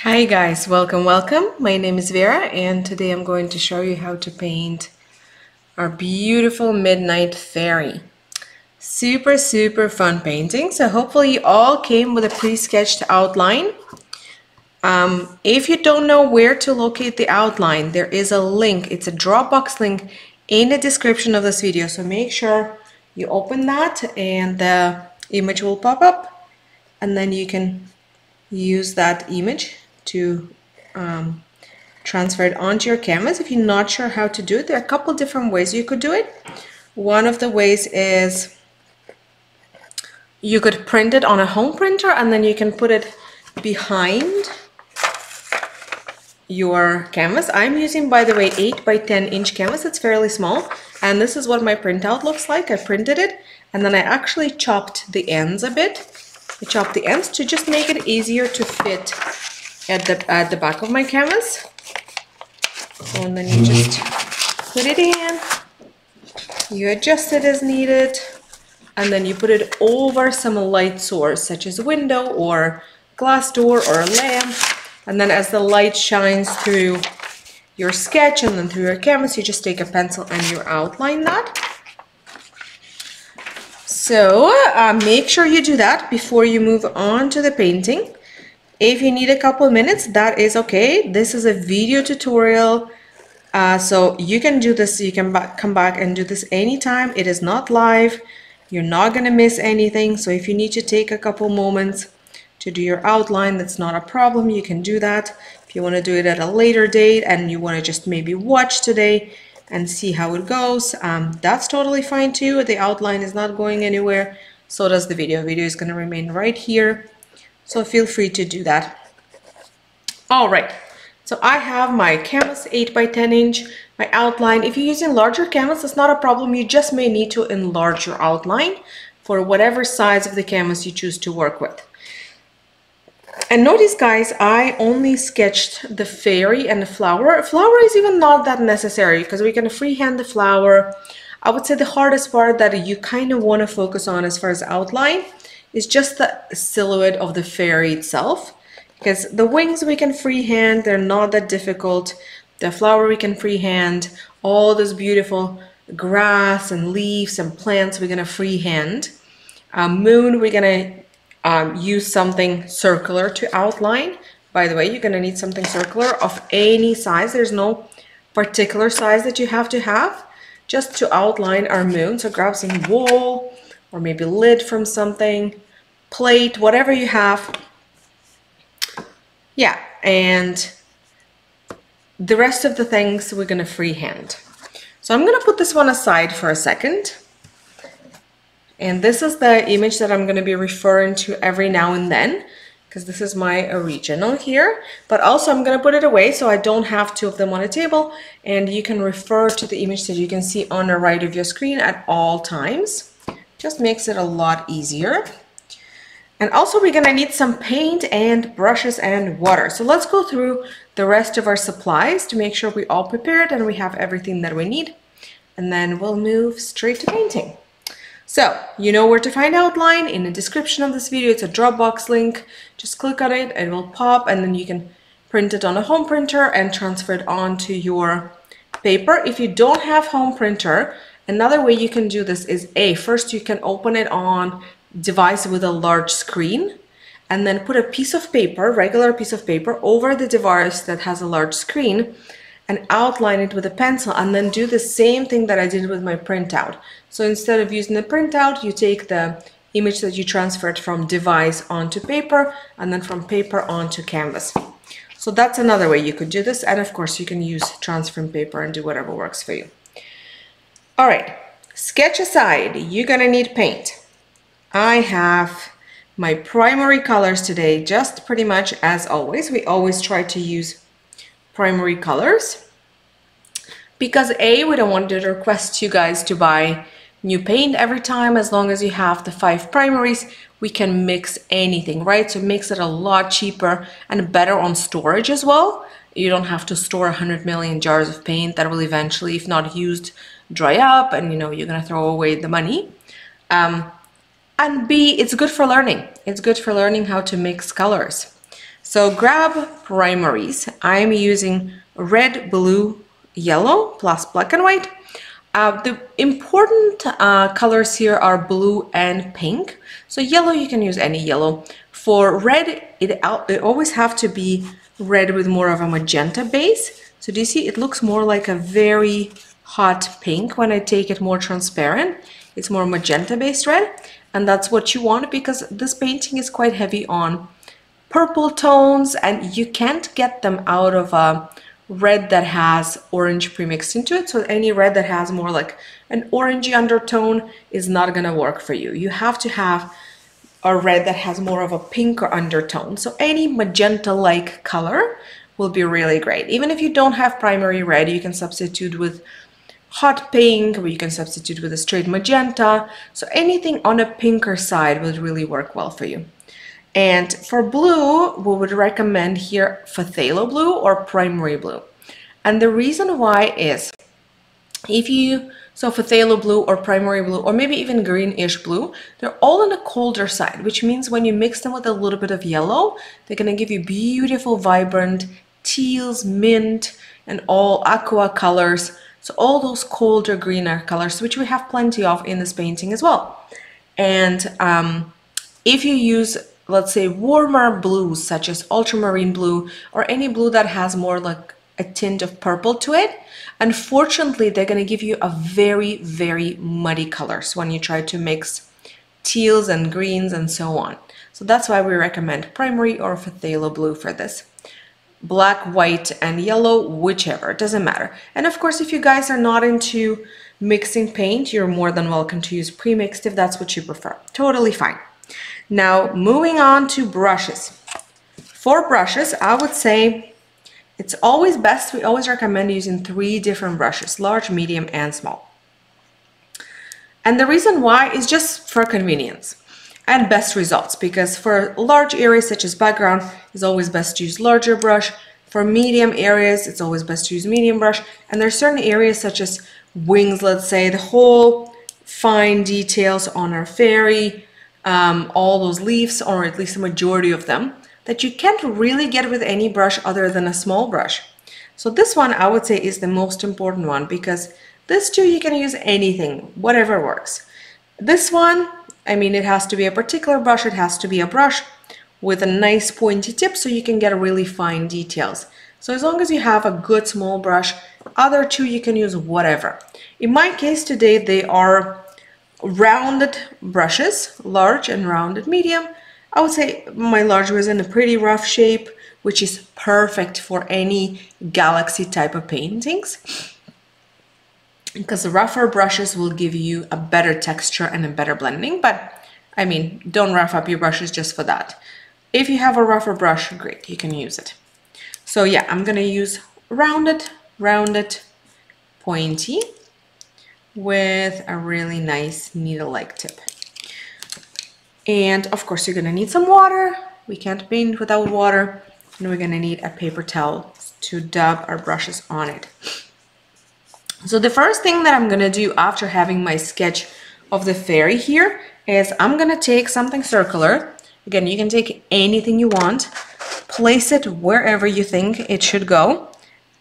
Hi guys, welcome, welcome. My name is Vera and today I'm going to show you how to paint our beautiful Midnight Fairy. Super, super fun painting. So hopefully you all came with a pre-sketched outline. Um, if you don't know where to locate the outline, there is a link. It's a Dropbox link in the description of this video. So make sure you open that and the image will pop up and then you can use that image to um, transfer it onto your canvas. If you're not sure how to do it, there are a couple different ways you could do it. One of the ways is you could print it on a home printer and then you can put it behind your canvas. I'm using, by the way, 8 by 10 inch canvas. It's fairly small. And this is what my printout looks like. I printed it and then I actually chopped the ends a bit. I chopped the ends to just make it easier to fit at the, at the back of my canvas. And then you just put it in, you adjust it as needed, and then you put it over some light source such as a window or glass door or a lamp. And then as the light shines through your sketch and then through your canvas, you just take a pencil and you outline that. So uh, make sure you do that before you move on to the painting. If you need a couple minutes, that is okay. This is a video tutorial. Uh, so you can do this, you can come back and do this anytime. It is not live. You're not going to miss anything. So if you need to take a couple moments to do your outline, that's not a problem. You can do that. If you want to do it at a later date and you want to just maybe watch today and see how it goes, um, that's totally fine too. The outline is not going anywhere. So does the video. Video is going to remain right here so feel free to do that. All right, so I have my canvas 8 by 10 inch, my outline. If you're using larger canvas, it's not a problem. You just may need to enlarge your outline for whatever size of the canvas you choose to work with. And notice guys, I only sketched the fairy and the flower. Flower is even not that necessary because we can freehand the flower. I would say the hardest part that you kind of want to focus on as far as outline is just the silhouette of the fairy itself because the wings we can freehand, they're not that difficult. The flower we can freehand, all those beautiful grass and leaves and plants we're gonna freehand. Um, moon, we're gonna um, use something circular to outline. By the way, you're gonna need something circular of any size. There's no particular size that you have to have just to outline our moon. So grab some wool or maybe lid from something plate, whatever you have. Yeah, and the rest of the things we're to freehand. So I'm to put this one aside for a second. And this is the image that I'm to be referring to every now and then because this is my original here. But also I'm to put it away so I don't have two of them on a table. And you can refer to the image that you can see on the right of your screen at all times. Just makes it a lot easier. And also we're gonna need some paint and brushes and water. So let's go through the rest of our supplies to make sure we all prepared and we have everything that we need. And then we'll move straight to painting. So you know where to find outline in the description of this video. It's a Dropbox link. Just click on it, it will pop and then you can print it on a home printer and transfer it onto your paper. If you don't have home printer, another way you can do this is A, first you can open it on device with a large screen and then put a piece of paper, regular piece of paper, over the device that has a large screen and outline it with a pencil and then do the same thing that I did with my printout. So instead of using the printout, you take the image that you transferred from device onto paper and then from paper onto canvas. So that's another way you could do this. And of course you can use transferring paper and do whatever works for you. All right, sketch aside, you're gonna need paint. I have my primary colors today, just pretty much as always. We always try to use primary colors because A, we don't want to request you guys to buy new paint every time. As long as you have the five primaries, we can mix anything, right? So it makes it a lot cheaper and better on storage as well. You don't have to store 100 million jars of paint that will eventually, if not used, dry up and you know, you're gonna throw away the money. Um, and B, it's good for learning. It's good for learning how to mix colors. So grab primaries. I'm using red, blue, yellow plus black and white. Uh, the important uh, colors here are blue and pink. So yellow, you can use any yellow. For red, it, it always have to be red with more of a magenta base. So do you see, it looks more like a very hot pink when I take it more transparent. It's more magenta based red. And that's what you want because this painting is quite heavy on purple tones and you can't get them out of a red that has orange premixed into it. So any red that has more like an orangey undertone is not gonna work for you. You have to have a red that has more of a pinker undertone. So any magenta-like color will be really great. Even if you don't have primary red, you can substitute with hot pink or you can substitute with a straight magenta. So anything on a pinker side would really work well for you. And for blue, we would recommend here phthalo blue or primary blue. And the reason why is if you, so phthalo blue or primary blue, or maybe even greenish blue, they're all on the colder side, which means when you mix them with a little bit of yellow, they're gonna give you beautiful, vibrant teals, mint, and all aqua colors. So all those colder, greener colors, which we have plenty of in this painting as well. And um, if you use let's say warmer blues such as ultramarine blue or any blue that has more like a tint of purple to it unfortunately they're going to give you a very very muddy colors when you try to mix teals and greens and so on so that's why we recommend primary or phthalo blue for this black white and yellow whichever it doesn't matter and of course if you guys are not into mixing paint you're more than welcome to use pre-mixed if that's what you prefer totally fine now, moving on to brushes. For brushes, I would say it's always best, we always recommend using three different brushes, large, medium, and small. And the reason why is just for convenience and best results because for large areas such as background, it's always best to use larger brush. For medium areas, it's always best to use medium brush. And there are certain areas such as wings, let's say, the whole fine details on our fairy, um, all those leaves, or at least a majority of them, that you can't really get with any brush other than a small brush. So this one I would say is the most important one because this too you can use anything, whatever works. This one, I mean it has to be a particular brush, it has to be a brush with a nice pointy tip so you can get really fine details. So as long as you have a good small brush, other two you can use whatever. In my case today they are rounded brushes, large and rounded medium. I would say my large was in a pretty rough shape, which is perfect for any galaxy type of paintings because the rougher brushes will give you a better texture and a better blending, but I mean, don't rough up your brushes just for that. If you have a rougher brush, great, you can use it. So yeah, I'm gonna use rounded, rounded, pointy, with a really nice needle-like tip. And of course, you're gonna need some water. We can't paint without water. And we're gonna need a paper towel to dab our brushes on it. So the first thing that I'm gonna do after having my sketch of the fairy here is I'm gonna take something circular. Again, you can take anything you want, place it wherever you think it should go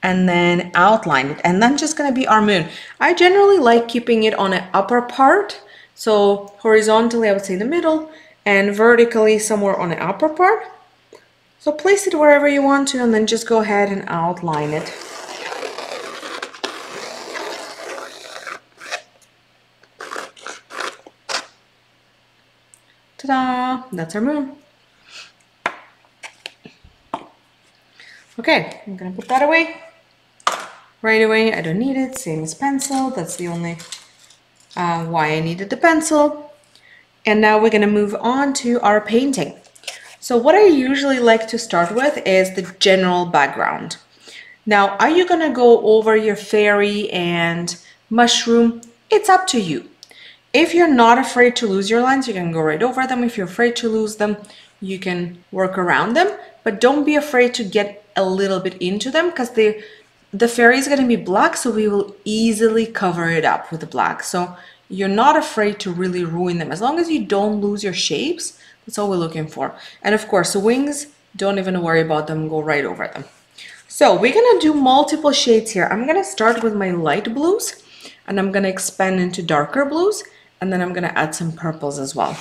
and then outline it. And then just to be our moon. I generally like keeping it on an upper part so horizontally I would say the middle and vertically somewhere on the upper part. So place it wherever you want to and then just go ahead and outline it Ta-da! That's our moon. Okay, I'm gonna put that away right away. I don't need it, same as pencil. That's the only uh, why I needed the pencil. And now we're gonna move on to our painting. So what I usually like to start with is the general background. Now, are you gonna go over your fairy and mushroom? It's up to you. If you're not afraid to lose your lines, you can go right over them. If you're afraid to lose them, you can work around them, but don't be afraid to get a little bit into them because they the fairy is going to be black, so we will easily cover it up with the black. So you're not afraid to really ruin them. As long as you don't lose your shapes, that's all we're looking for. And of course, the wings, don't even worry about them, go right over them. So we're gonna do multiple shades here. I'm gonna start with my light blues and I'm gonna expand into darker blues and then I'm gonna add some purples as well.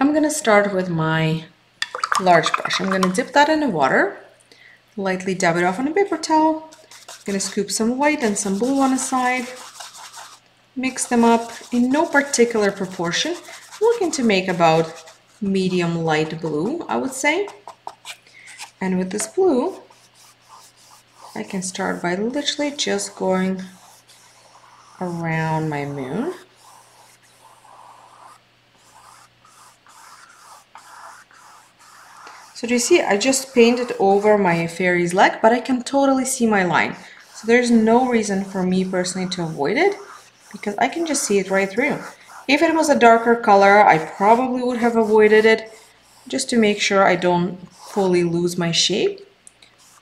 I'm gonna start with my large brush. I'm gonna dip that in the water, lightly dab it off on a paper towel. I'm gonna scoop some white and some blue on the side, mix them up in no particular proportion. I'm looking to make about medium light blue, I would say. And with this blue, I can start by literally just going around my moon. So do you see, I just painted over my fairy's leg, but I can totally see my line. So there's no reason for me personally to avoid it because I can just see it right through. If it was a darker color, I probably would have avoided it just to make sure I don't fully lose my shape.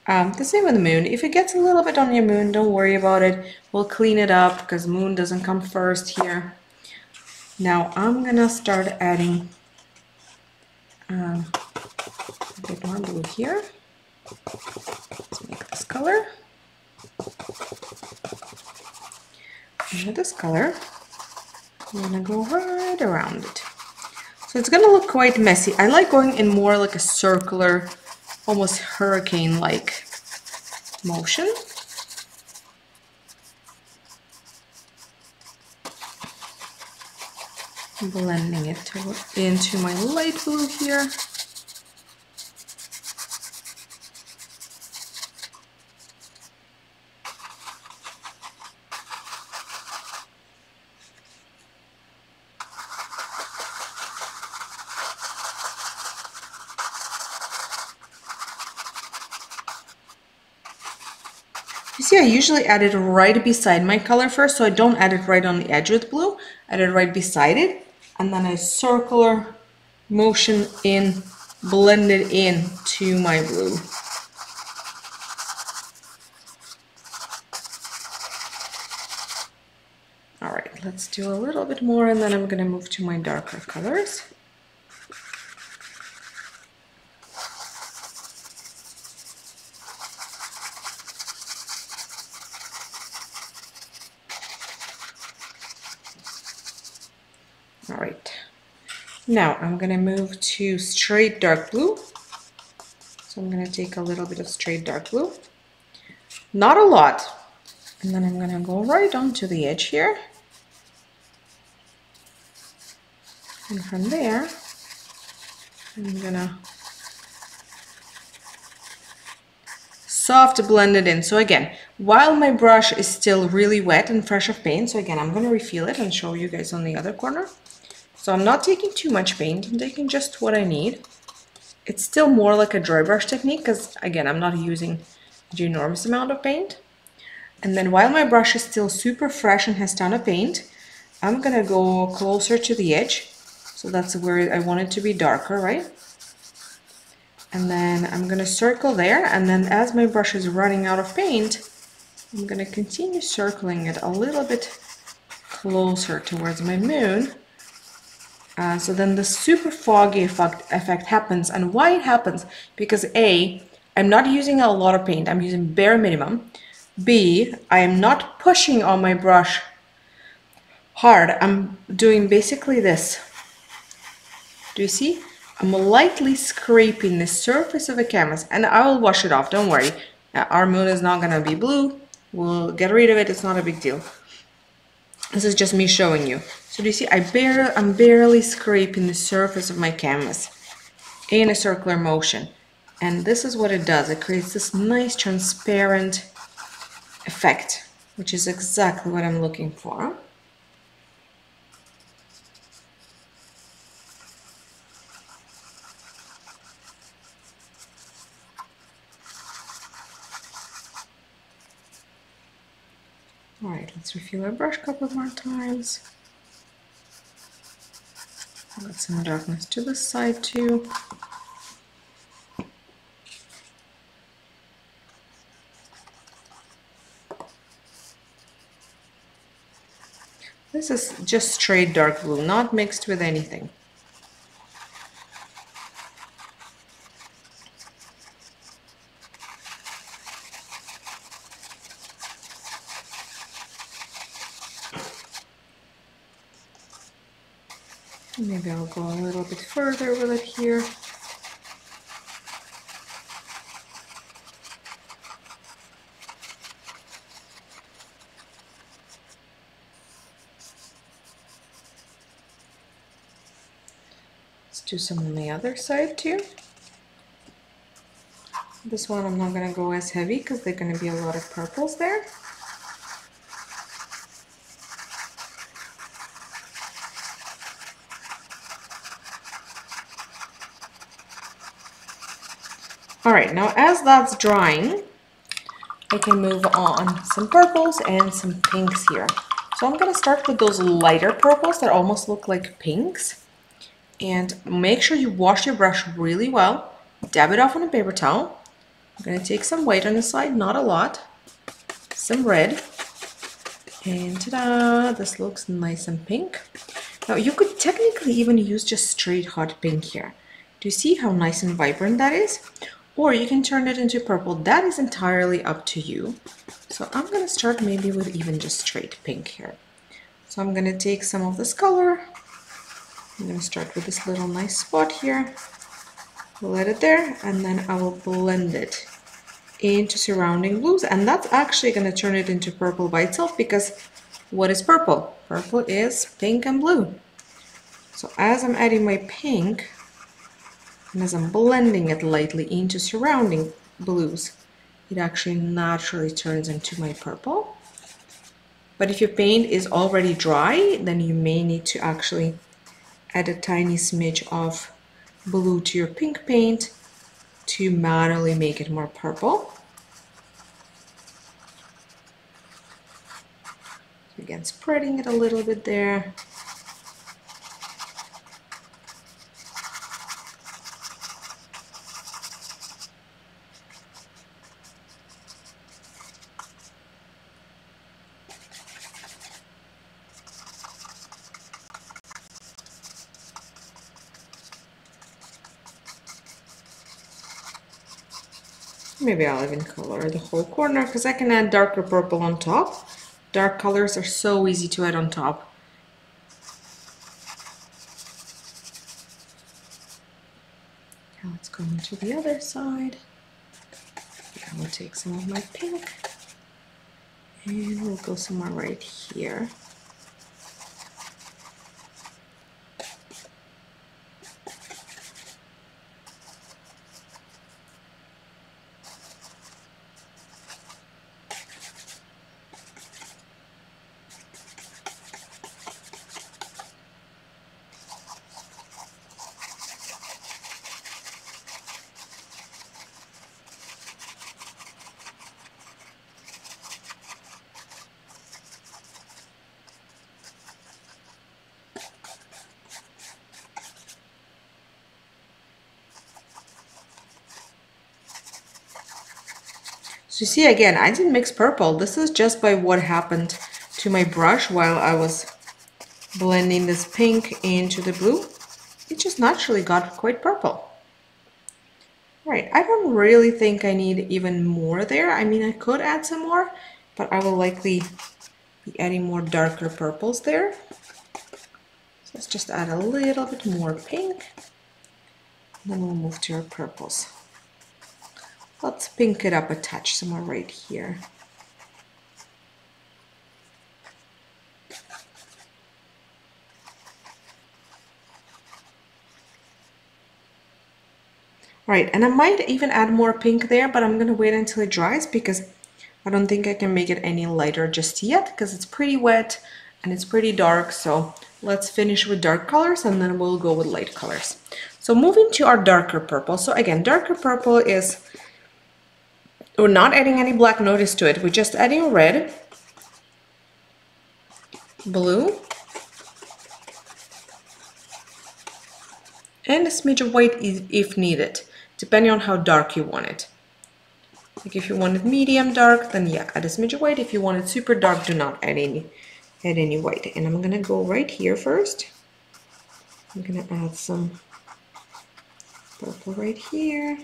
Um, the same with the moon. If it gets a little bit on your moon, don't worry about it. We'll clean it up because moon doesn't come first here. Now I'm gonna start adding um, a bit more blue here. Let's make this color. And this color, I'm gonna go right around it. So it's gonna look quite messy. I like going in more like a circular, almost hurricane-like motion. Blending it to, into my light blue here. Usually add it right beside my color first, so I don't add it right on the edge with blue. Add it right beside it, and then a circular motion in, blend it in to my blue. All right, let's do a little bit more, and then I'm gonna move to my darker colors. All right. Now I'm gonna move to straight dark blue. So I'm gonna take a little bit of straight dark blue. Not a lot. And then I'm gonna go right onto the edge here. And from there, I'm gonna soft blend it in. So again, while my brush is still really wet and fresh of paint, so again, I'm gonna refill it and show you guys on the other corner. So I'm not taking too much paint, I'm taking just what I need. It's still more like a dry brush technique because again, I'm not using the enormous amount of paint. And then while my brush is still super fresh and has ton of paint, I'm gonna go closer to the edge. So that's where I want it to be darker, right? And then I'm gonna circle there. And then as my brush is running out of paint, I'm gonna continue circling it a little bit closer towards my moon. Uh, so then the super foggy effect, effect happens. And why it happens? Because A, I'm not using a lot of paint. I'm using bare minimum. B, I am not pushing on my brush hard. I'm doing basically this. Do you see? I'm lightly scraping the surface of the canvas and I will wash it off. Don't worry. Uh, our moon is not going to be blue. We'll get rid of it. It's not a big deal. This is just me showing you. So do you see, I barely, I'm barely scraping the surface of my canvas in a circular motion. And this is what it does. It creates this nice transparent effect, which is exactly what I'm looking for. All right, let's refill our brush a couple more times. Got some darkness to the side too. This is just straight dark blue, not mixed with anything. Maybe I'll go a little bit further with it here. Let's do some on the other side too. This one I'm not gonna go as heavy because there're gonna be a lot of purples there. Right, now as that's drying, I can move on some purples and some pinks here. So I'm gonna start with those lighter purples that almost look like pinks. And make sure you wash your brush really well. Dab it off on a paper towel. I'm gonna take some white on the side, not a lot. Some red. And ta-da, this looks nice and pink. Now you could technically even use just straight hot pink here. Do you see how nice and vibrant that is? Or you can turn it into purple. That is entirely up to you. So I'm going to start maybe with even just straight pink here. So I'm going to take some of this color. I'm going to start with this little nice spot here. Let it there and then I will blend it into surrounding blues and that's actually going to turn it into purple by itself because what is purple? Purple is pink and blue. So as I'm adding my pink, and as I'm blending it lightly into surrounding blues, it actually naturally turns into my purple. But if your paint is already dry, then you may need to actually add a tiny smidge of blue to your pink paint to manually make it more purple. Again, spreading it a little bit there. Maybe I'll even color the whole corner because I can add darker purple on top. Dark colors are so easy to add on top. Now let's go into the other side. I will take some of my pink and we'll go somewhere right here. So see again, I didn't mix purple. This is just by what happened to my brush while I was blending this pink into the blue. It just naturally got quite purple. Right, I don't really think I need even more there. I mean, I could add some more, but I will likely be adding more darker purples there. So let's just add a little bit more pink. Then we'll move to our purples. Pink it up a touch somewhere right here. Right, and I might even add more pink there, but I'm gonna wait until it dries because I don't think I can make it any lighter just yet because it's pretty wet and it's pretty dark. So let's finish with dark colors and then we'll go with light colors. So moving to our darker purple. So again, darker purple is we're not adding any black notice to it. We're just adding red, blue, and a smidge of white if needed, depending on how dark you want it. Like if you want it medium dark, then yeah, add a smidge of white. If you want it super dark, do not add any, add any white. And I'm gonna go right here first. I'm gonna add some purple right here.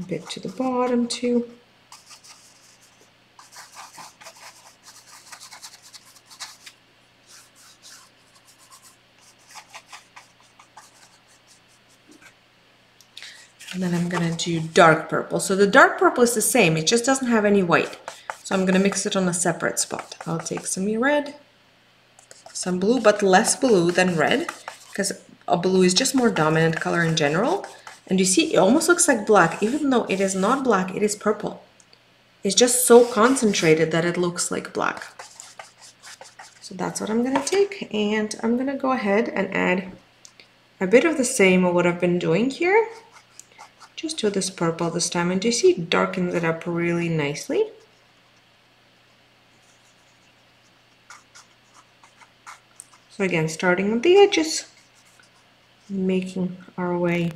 A bit to the bottom too. And then I'm gonna do dark purple. So the dark purple is the same, it just doesn't have any white. So I'm gonna mix it on a separate spot. I'll take some red, some blue, but less blue than red, because a blue is just more dominant color in general. And you see, it almost looks like black, even though it is not black, it is purple. It's just so concentrated that it looks like black. So that's what I'm gonna take, and I'm gonna go ahead and add a bit of the same of what I've been doing here just to this purple this time and you see it darkens it up really nicely so again starting with the edges making our way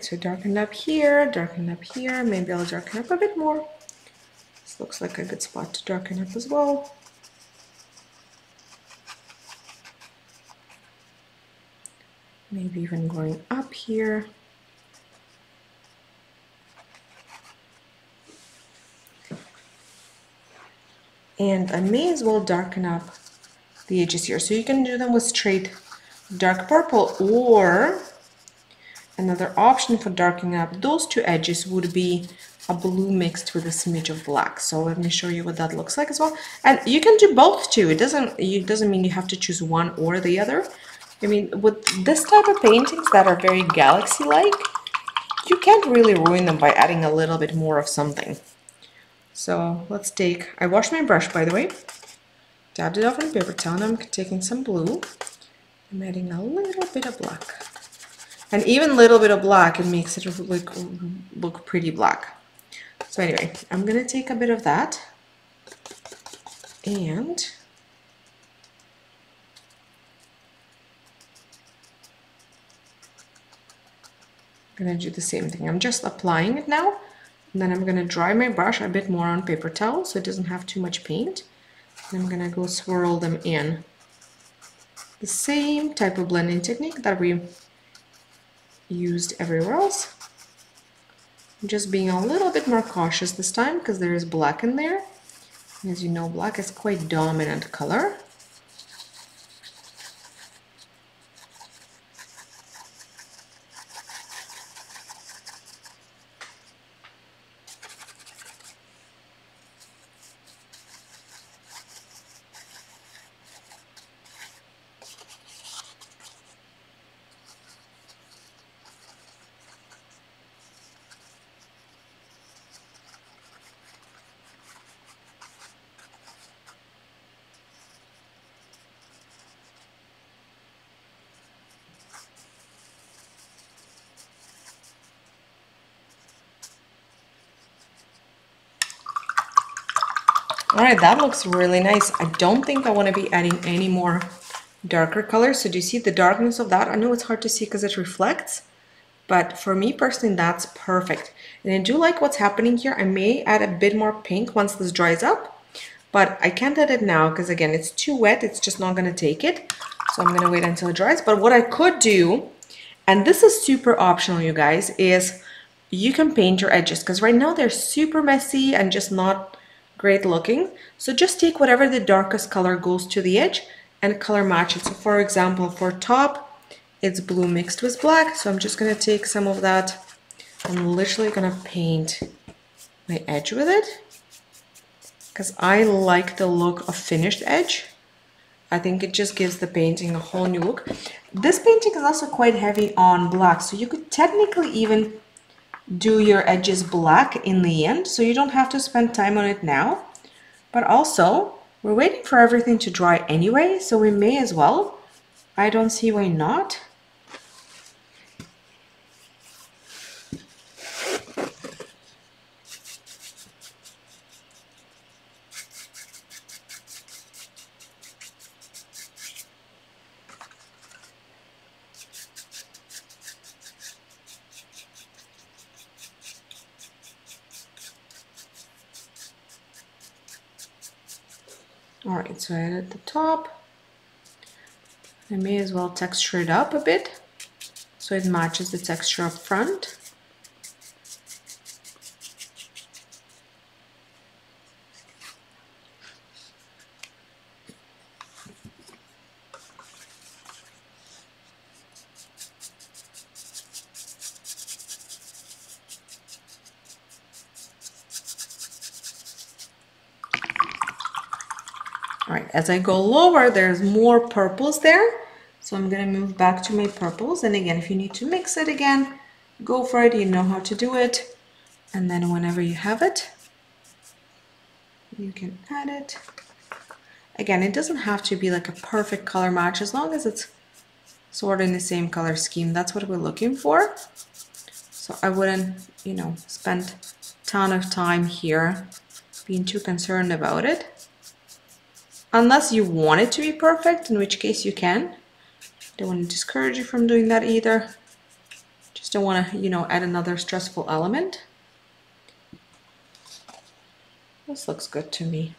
So darken up here, darken up here. Maybe I'll darken up a bit more. This looks like a good spot to darken up as well. Maybe even going up here. And I may as well darken up the edges here. So you can do them with straight dark purple or Another option for darkening up those two edges would be a blue mixed with a smidge of black. So let me show you what that looks like as well. And you can do both too. It doesn't it doesn't mean you have to choose one or the other. I mean, with this type of paintings that are very galaxy-like, you can't really ruin them by adding a little bit more of something. So let's take, I washed my brush by the way, dabbed it off on paper towel, I'm taking some blue, I'm adding a little bit of black. And even a little bit of black, it makes it look, look pretty black. So anyway, I'm gonna take a bit of that and I'm gonna do the same thing. I'm just applying it now and then I'm gonna dry my brush a bit more on paper towel so it doesn't have too much paint. And I'm gonna go swirl them in. The same type of blending technique that we used everywhere else. I'm just being a little bit more cautious this time because there is black in there. As you know, black is quite dominant color. Right, that looks really nice. I don't think I want to be adding any more darker colors. So do you see the darkness of that? I know it's hard to see because it reflects, but for me personally, that's perfect. And I do like what's happening here. I may add a bit more pink once this dries up, but I can't add it now because again, it's too wet. It's just not going to take it. So I'm going to wait until it dries. But what I could do, and this is super optional, you guys, is you can paint your edges because right now they're super messy and just not great looking. So just take whatever the darkest color goes to the edge and color match it. So for example, for top, it's blue mixed with black. So I'm just gonna take some of that. I'm literally gonna paint my edge with it because I like the look of finished edge. I think it just gives the painting a whole new look. This painting is also quite heavy on black, so you could technically even do your edges black in the end so you don't have to spend time on it now. But also, we're waiting for everything to dry anyway, so we may as well. I don't see why not. Right, so I added the top. I may as well texture it up a bit so it matches the texture up front. All right, I go lower, there's more purples there. So I'm gonna move back to my purples. And again, if you need to mix it again, go for it, you know how to do it. And then whenever you have it, you can add it. Again, it doesn't have to be like a perfect color match as long as it's sort of in the same color scheme. That's what we're looking for. So I wouldn't, you know, spend ton of time here being too concerned about it. Unless you want it to be perfect, in which case you can. Don't want to discourage you from doing that either. Just don't want to, you know, add another stressful element. This looks good to me.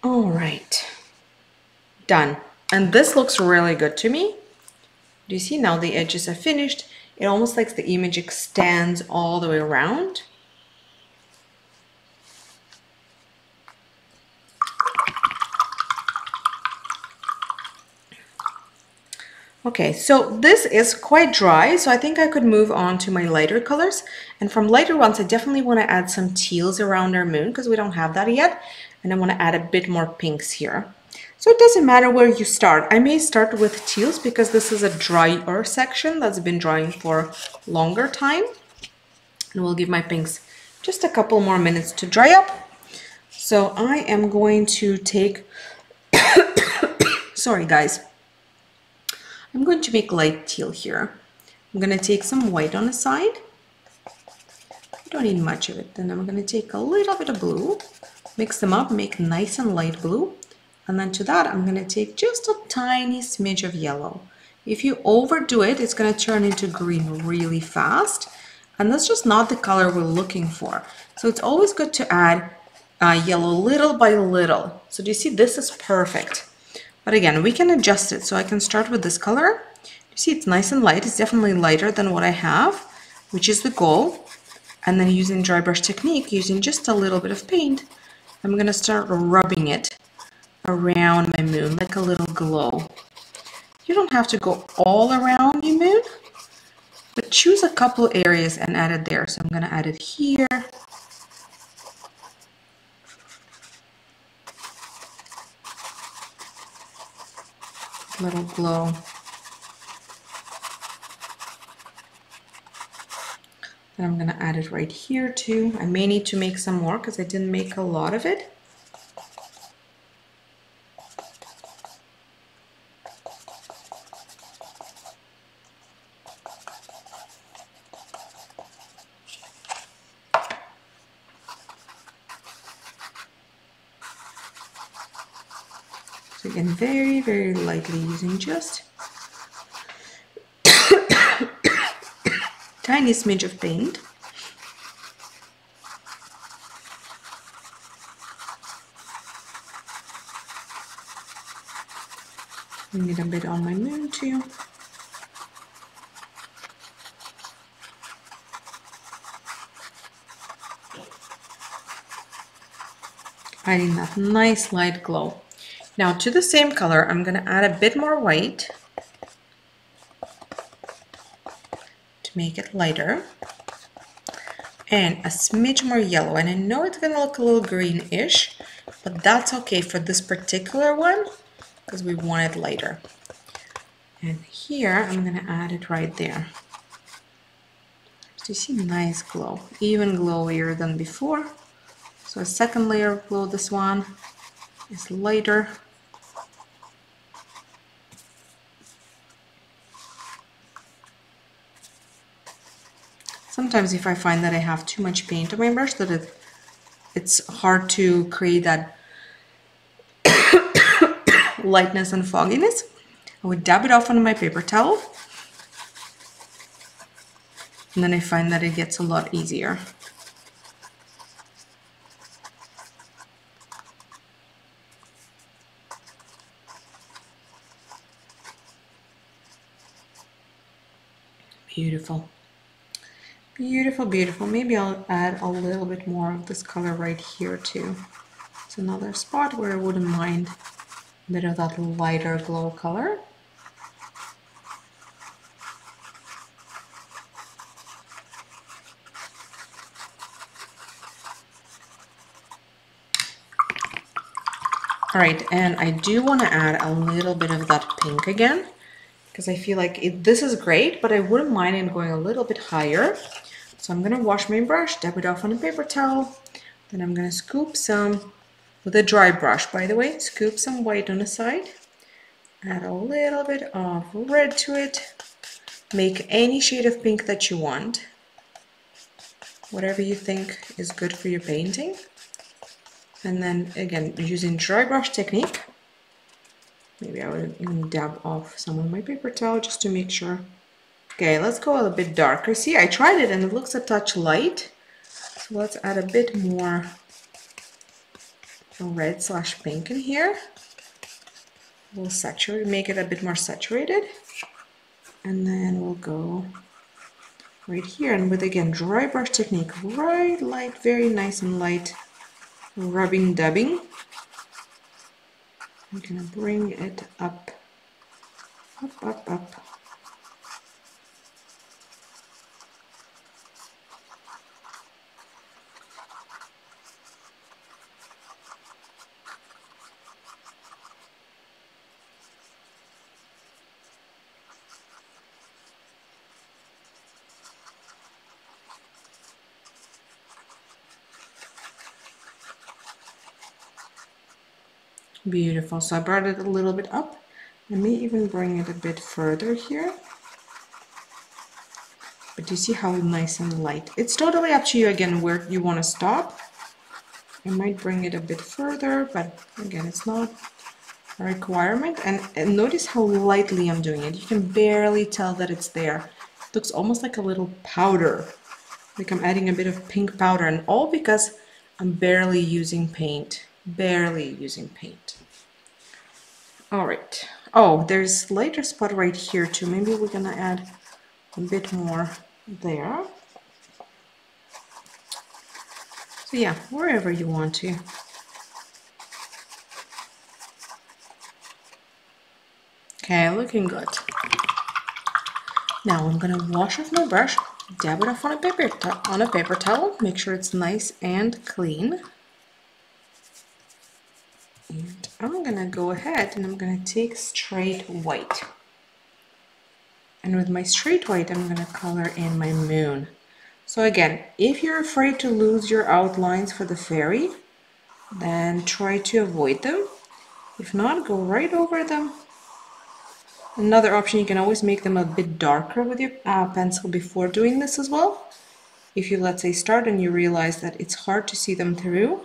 All right, done. And this looks really good to me. Do you see now the edges are finished? It almost like the image extends all the way around. Okay, so this is quite dry, so I think I could move on to my lighter colors. And from lighter ones, I definitely want to add some teals around our moon because we don't have that yet. And I want to add a bit more pinks here. So it doesn't matter where you start. I may start with teals because this is a drier section that's been drying for longer time. And we'll give my pinks just a couple more minutes to dry up. So I am going to take, sorry guys, I'm going to make light teal here. I'm going to take some white on the side. I don't need much of it. Then I'm going to take a little bit of blue, mix them up, make nice and light blue. And then to that, I'm going to take just a tiny smidge of yellow. If you overdo it, it's going to turn into green really fast. And that's just not the color we're looking for. So it's always good to add uh, yellow little by little. So do you see, this is perfect. But again, we can adjust it. So I can start with this color. You see it's nice and light. It's definitely lighter than what I have, which is the goal. And then using dry brush technique, using just a little bit of paint, I'm going to start rubbing it around my moon like a little glow. You don't have to go all around your moon, but choose a couple areas and add it there. So I'm going to add it here little glow. And I'm going to add it right here too. I may need to make some more because I didn't make a lot of it. So again, very, very lightly using just tiny smidge of paint. Need a bit on my moon too. Adding that nice light glow. Now to the same color, I'm going to add a bit more white to make it lighter. And a smidge more yellow. And I know it's gonna look a little greenish, but that's okay for this particular one because we want it lighter. And here I'm gonna add it right there. So you see nice glow, even glowier than before. So a second layer of glow, this one is lighter. Sometimes if I find that I have too much paint on my brush that it, it's hard to create that lightness and fogginess, I would dab it off on my paper towel. And then I find that it gets a lot easier. Beautiful. Beautiful, beautiful. Maybe I'll add a little bit more of this color right here too. It's another spot where I wouldn't mind a bit of that lighter glow color. All right, and I do want to add a little bit of that pink again because I feel like it, this is great, but I wouldn't mind it going a little bit higher. So I'm gonna wash my brush, dab it off on a paper towel, then I'm gonna scoop some, with a dry brush by the way, scoop some white on the side, add a little bit of red to it, make any shade of pink that you want, whatever you think is good for your painting. And then again, using dry brush technique, maybe I would dab off some of my paper towel just to make sure. Okay, let's go a little bit darker. See, I tried it and it looks a touch light. So let's add a bit more red slash pink in here. We'll saturate, make it a bit more saturated. And then we'll go right here and with again dry brush technique, right light, very nice and light rubbing dubbing. I'm gonna bring it up, up, up, up. Beautiful. So I brought it a little bit up. Let me even bring it a bit further here. But you see how nice and light. It's totally up to you again where you want to stop. I might bring it a bit further, but again, it's not a requirement. And, and notice how lightly I'm doing it. You can barely tell that it's there. It looks almost like a little powder. Like I'm adding a bit of pink powder and all because I'm barely using paint barely using paint. All right. Oh, there's lighter spot right here too. Maybe we're gonna add a bit more there. So yeah, wherever you want to. Okay, looking good. Now I'm gonna wash off my brush, dab it off on a paper on a paper towel, make sure it's nice and clean. And I'm gonna go ahead and I'm gonna take straight white. And with my straight white, I'm gonna color in my moon. So again, if you're afraid to lose your outlines for the fairy, then try to avoid them. If not, go right over them. Another option, you can always make them a bit darker with your uh, pencil before doing this as well. If you, let's say, start and you realize that it's hard to see them through,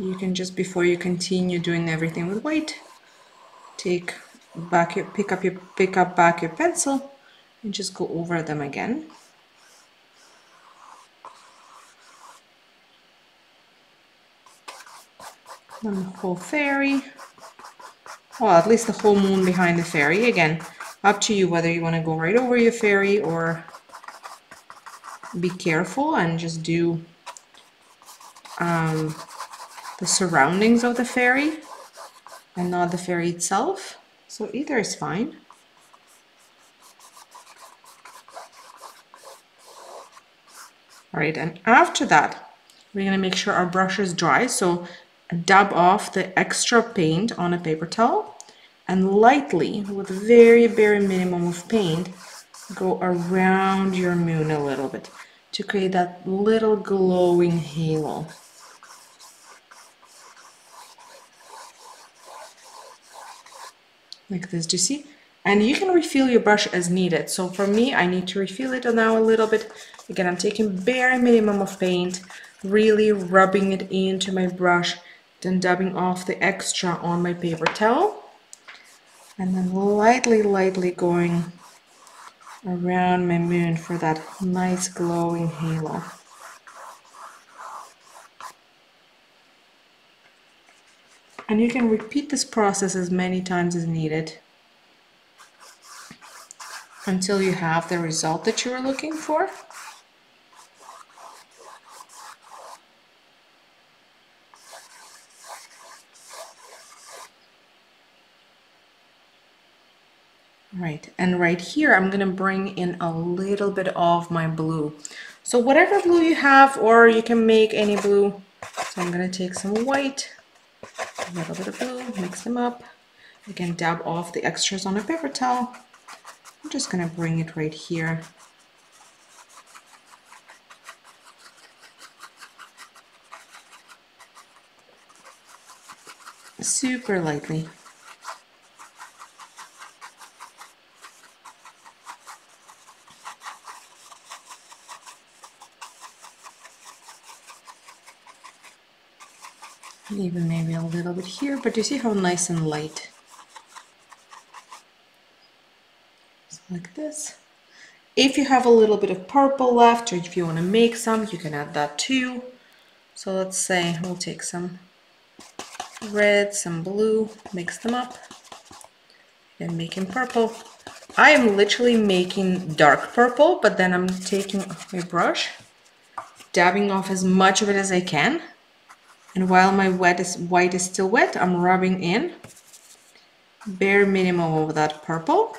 you can just before you continue doing everything with white take back your pick up your pick up back your pencil and just go over them again. The whole fairy. Well at least the whole moon behind the fairy. Again up to you whether you want to go right over your fairy or be careful and just do um, the surroundings of the fairy and not the fairy itself. So either is fine. All right, and after that, we're gonna make sure our brush is dry. So dab off the extra paint on a paper towel and lightly, with a very, very minimum of paint, go around your moon a little bit to create that little glowing halo. Like this, do you see? And you can refill your brush as needed. So for me, I need to refill it now a little bit. Again, I'm taking very minimum of paint, really rubbing it into my brush, then dabbing off the extra on my paper towel. And then lightly, lightly going around my moon for that nice glowing halo. And you can repeat this process as many times as needed until you have the result that you were looking for. Right, and right here I'm gonna bring in a little bit of my blue. So whatever blue you have, or you can make any blue. So I'm gonna take some white, a little bit of blue, mix them up. Again, dab off the extras on a paper towel. I'm just gonna bring it right here. Super lightly. Even maybe a little bit here, but you see how nice and light. Like this. If you have a little bit of purple left, or if you want to make some, you can add that too. So let's say we'll take some red, some blue, mix them up, and making purple. I am literally making dark purple, but then I'm taking my brush, dabbing off as much of it as I can, and while my wet is, white is still wet, I'm rubbing in bare minimum of that purple.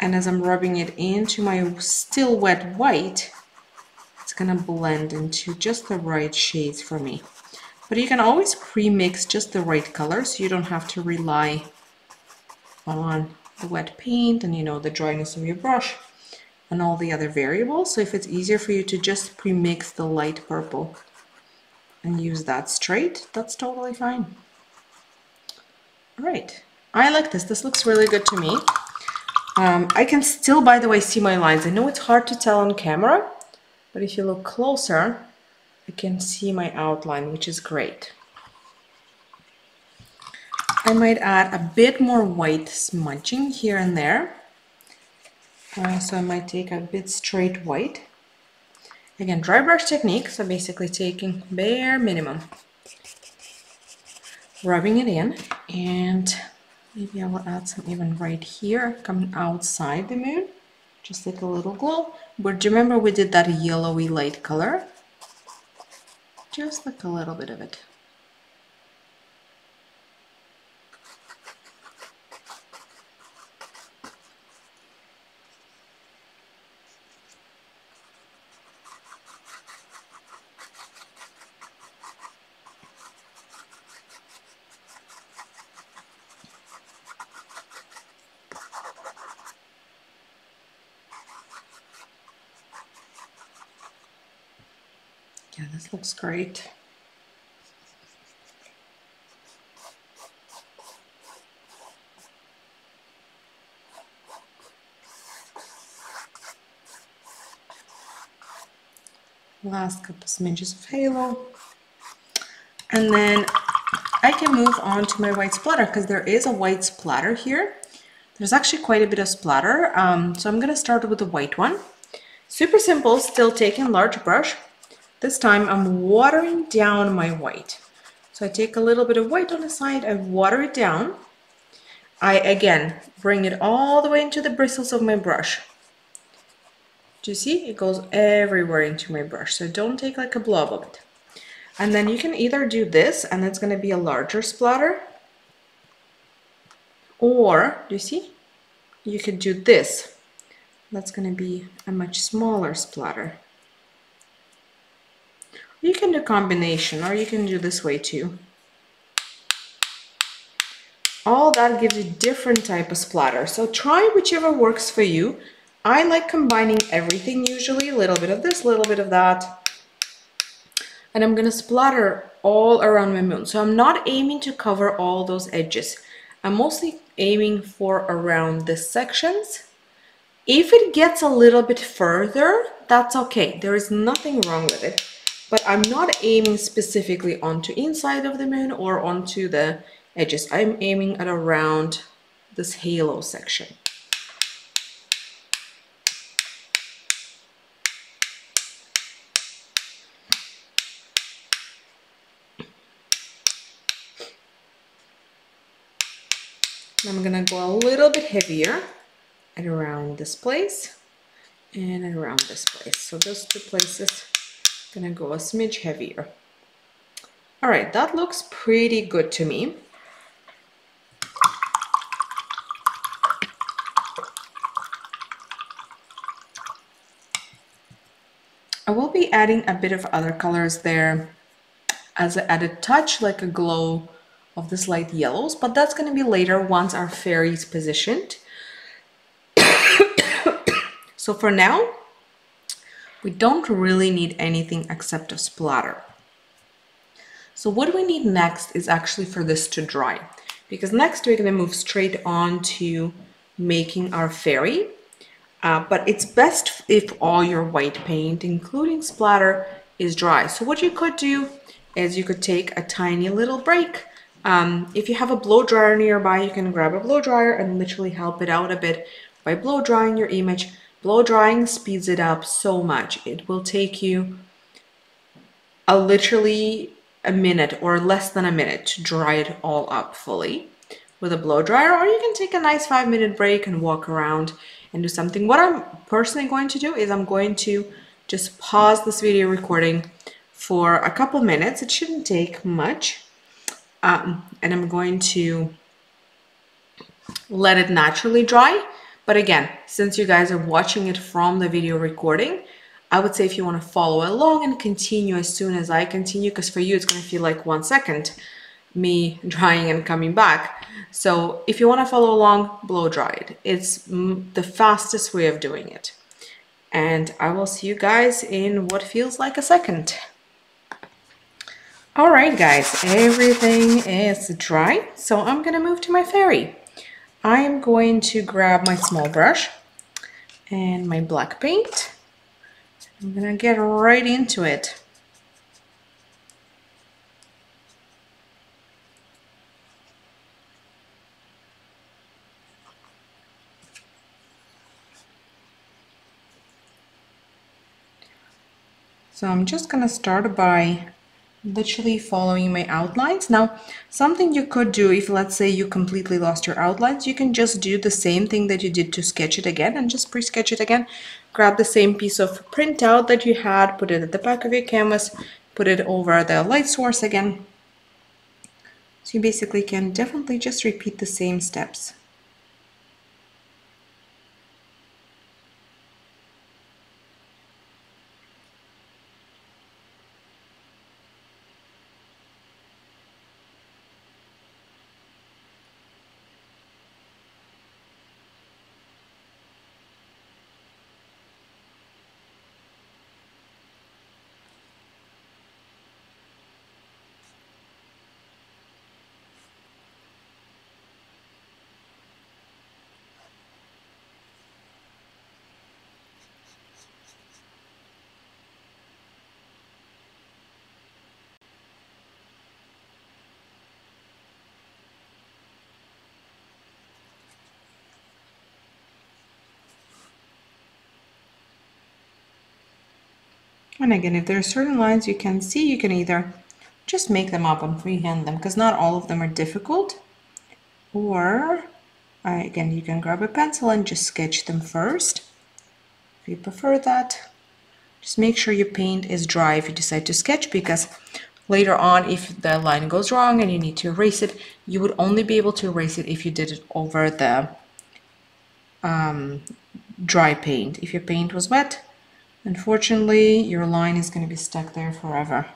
And as I'm rubbing it into my still wet white, it's gonna blend into just the right shades for me. But you can always pre-mix just the right color so you don't have to rely on the wet paint and you know the dryness of your brush and all the other variables. So if it's easier for you to just pre-mix the light purple and use that straight, that's totally fine. All right, I like this. This looks really good to me. Um, I can still, by the way, see my lines. I know it's hard to tell on camera, but if you look closer, I can see my outline, which is great. I might add a bit more white smudging here and there. Uh, so I might take a bit straight white Again, dry brush technique, so basically taking bare minimum, rubbing it in, and maybe I will add some even right here, coming outside the moon, just like a little glow. But do you remember we did that yellowy light color? Just like a little bit of it. Yeah, this looks great. Last couple of smidges of halo. And then I can move on to my white splatter because there is a white splatter here. There's actually quite a bit of splatter. Um, so I'm going to start with the white one. Super simple, still taking large brush, this time I'm watering down my white. So I take a little bit of white on the side, I water it down. I again bring it all the way into the bristles of my brush. Do you see? It goes everywhere into my brush, so don't take like a blob of it. And then you can either do this, and it's going to be a larger splatter, or, do you see? You could do this. That's going to be a much smaller splatter. You can do combination or you can do this way too. All that gives you different type of splatter. So try whichever works for you. I like combining everything usually, a little bit of this, a little bit of that. And I'm gonna splatter all around my moon. So I'm not aiming to cover all those edges. I'm mostly aiming for around the sections. If it gets a little bit further, that's okay. There is nothing wrong with it. But I'm not aiming specifically onto inside of the moon or onto the edges. I'm aiming at around this halo section. I'm gonna go a little bit heavier at around this place and around this place. So those two places gonna go a smidge heavier. All right, that looks pretty good to me. I will be adding a bit of other colors there as an added touch, like a glow of this light yellows, but that's to be later once our fairy is positioned. so for now, we don't really need anything except a splatter. So what we need next is actually for this to dry because next we're going to move straight on to making our fairy. Uh, but it's best if all your white paint, including splatter, is dry. So what you could do is you could take a tiny little break um, if you have a blow dryer nearby, you can grab a blow dryer and literally help it out a bit by blow drying your image. Blow drying speeds it up so much. It will take you a literally a minute or less than a minute to dry it all up fully with a blow dryer or you can take a nice five minute break and walk around and do something. What I'm personally going to do is I'm going to just pause this video recording for a couple minutes. It shouldn't take much um, and I'm going to let it naturally dry. But again, since you guys are watching it from the video recording, I would say if you want to follow along and continue as soon as I continue, because for you it's going to feel like one second, me drying and coming back. So if you want to follow along, blow dry it. It's the fastest way of doing it. And I will see you guys in what feels like a second. All right, guys, everything is dry. So I'm gonna move to my fairy. I am going to grab my small brush and my black paint. I'm gonna get right into it. So I'm just gonna start by literally following my outlines. Now, something you could do if let's say you completely lost your outlines, you can just do the same thing that you did to sketch it again and just pre-sketch it again. Grab the same piece of printout that you had, put it at the back of your canvas, put it over the light source again. So you basically can definitely just repeat the same steps. And again, if there are certain lines you can see, you can either just make them up and freehand them because not all of them are difficult. Or, uh, again, you can grab a pencil and just sketch them first. If you prefer that, just make sure your paint is dry if you decide to sketch because later on, if the line goes wrong and you need to erase it, you would only be able to erase it if you did it over the um, dry paint. If your paint was wet, Unfortunately, your line is going to be stuck there forever.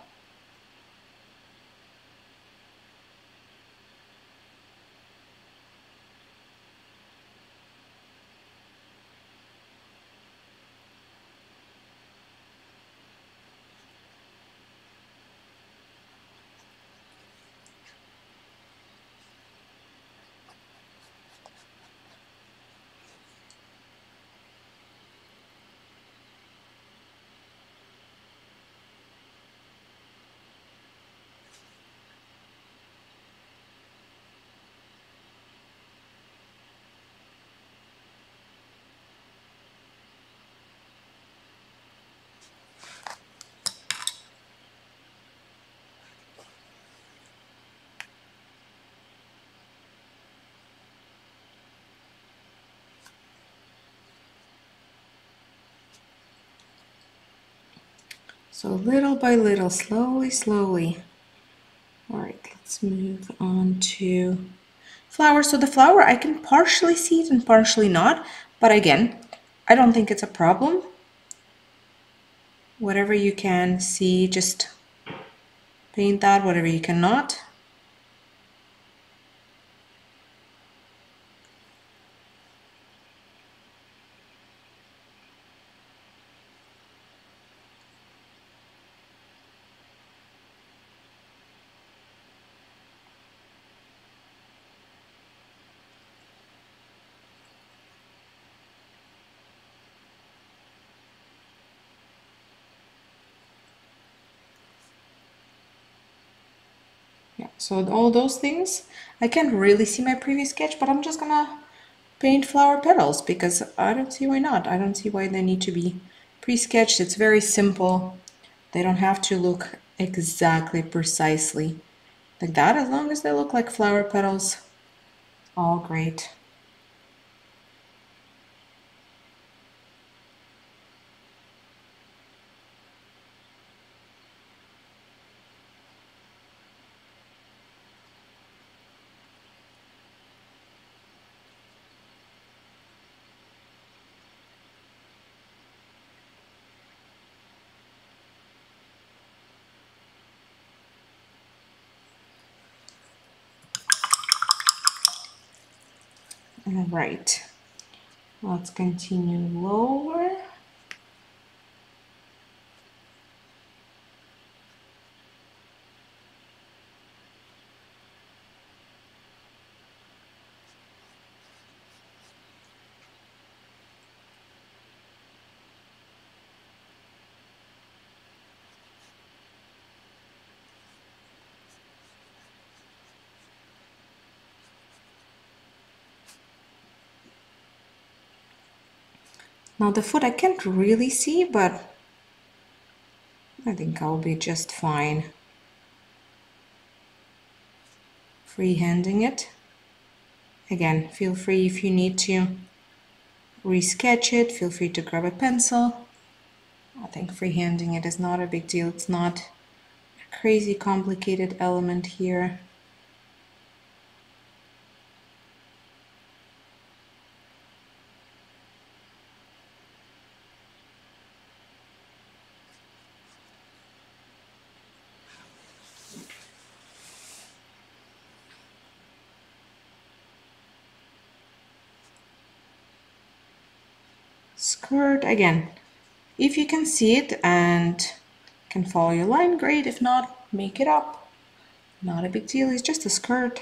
So little by little, slowly, slowly. All right, let's move on to flower. So the flower, I can partially see it and partially not, but again, I don't think it's a problem. Whatever you can see, just paint that, whatever you cannot. Yeah, so all those things, I can't really see my previous sketch, but I'm just gonna paint flower petals because I don't see why not. I don't see why they need to be pre-sketched. It's very simple. They don't have to look exactly precisely like that as long as they look like flower petals. All great. All right, let's continue lower. Now the foot I can't really see, but I think I'll be just fine. Freehanding it. Again, feel free if you need to resketch it, feel free to grab a pencil. I think freehanding it is not a big deal. It's not a crazy complicated element here. Again if you can see it and can follow your line great. If not make it up. Not a big deal. It's just a skirt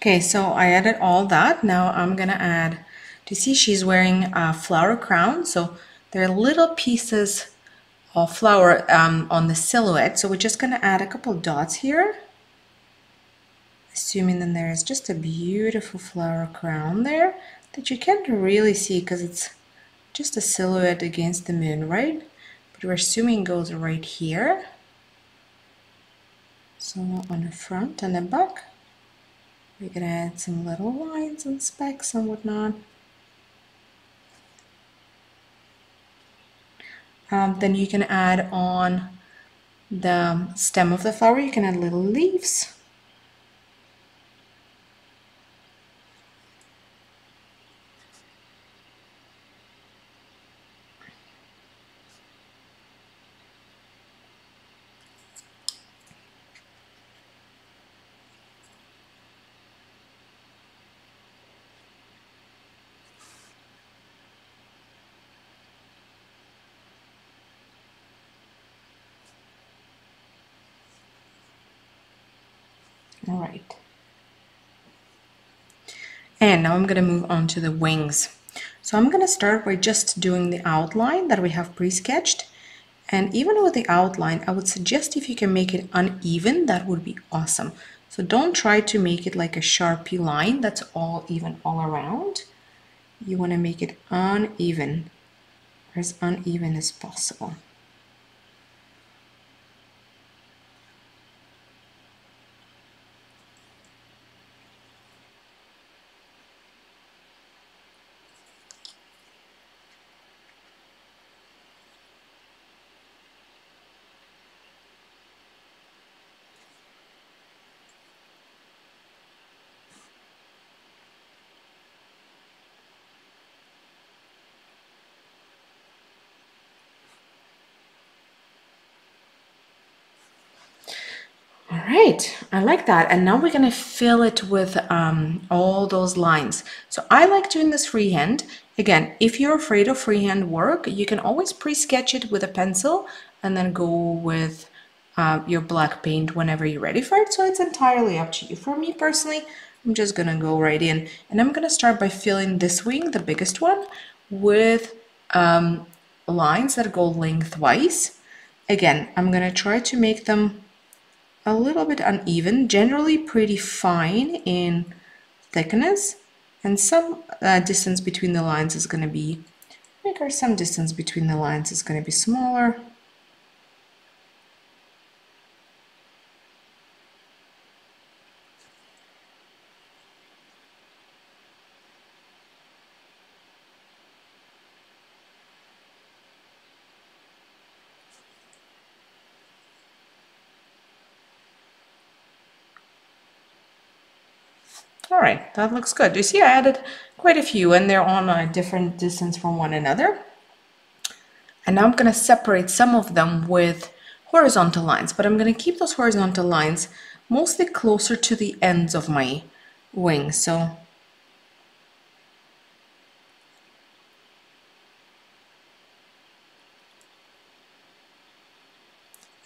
Okay, so I added all that. Now I'm gonna add, do you see she's wearing a flower crown? So there are little pieces of flower um, on the silhouette. So we're just gonna add a couple dots here. Assuming then there is just a beautiful flower crown there that you can't really see because it's just a silhouette against the moon, right? But we're assuming goes right here. So on the front and the back. We're gonna add some little lines and specks and whatnot. Um, then you can add on the stem of the flower, you can add little leaves. All right. And now I'm going to move on to the wings. So I'm going to start by just doing the outline that we have pre-sketched. And even with the outline, I would suggest if you can make it uneven, that would be awesome. So don't try to make it like a Sharpie line that's all even all around. You want to make it uneven, as uneven as possible. All right, I like that. And now we're gonna fill it with um, all those lines. So I like doing this freehand. Again, if you're afraid of freehand work, you can always pre-sketch it with a pencil and then go with uh, your black paint whenever you're ready for it. So it's entirely up to you. For me personally, I'm just gonna go right in and I'm gonna start by filling this wing, the biggest one, with um, lines that go lengthwise. Again, I'm gonna try to make them a little bit uneven, generally pretty fine in thickness, and some uh, distance between the lines is going to be bigger, some distance between the lines is going to be smaller. All right, that looks good. You see I added quite a few and they're on a different distance from one another. And now I'm going to separate some of them with horizontal lines, but I'm going to keep those horizontal lines mostly closer to the ends of my wing. So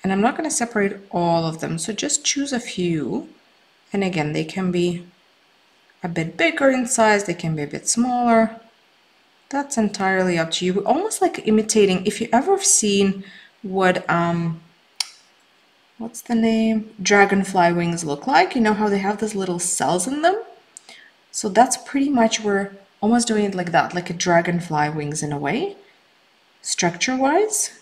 and I'm not going to separate all of them, so just choose a few. And again, they can be a bit bigger in size, they can be a bit smaller. That's entirely up to you. We're Almost like imitating, if you ever seen what, um, what's the name? Dragonfly wings look like. You know how they have those little cells in them? So that's pretty much we're almost doing it like that, like a dragonfly wings in a way, structure-wise.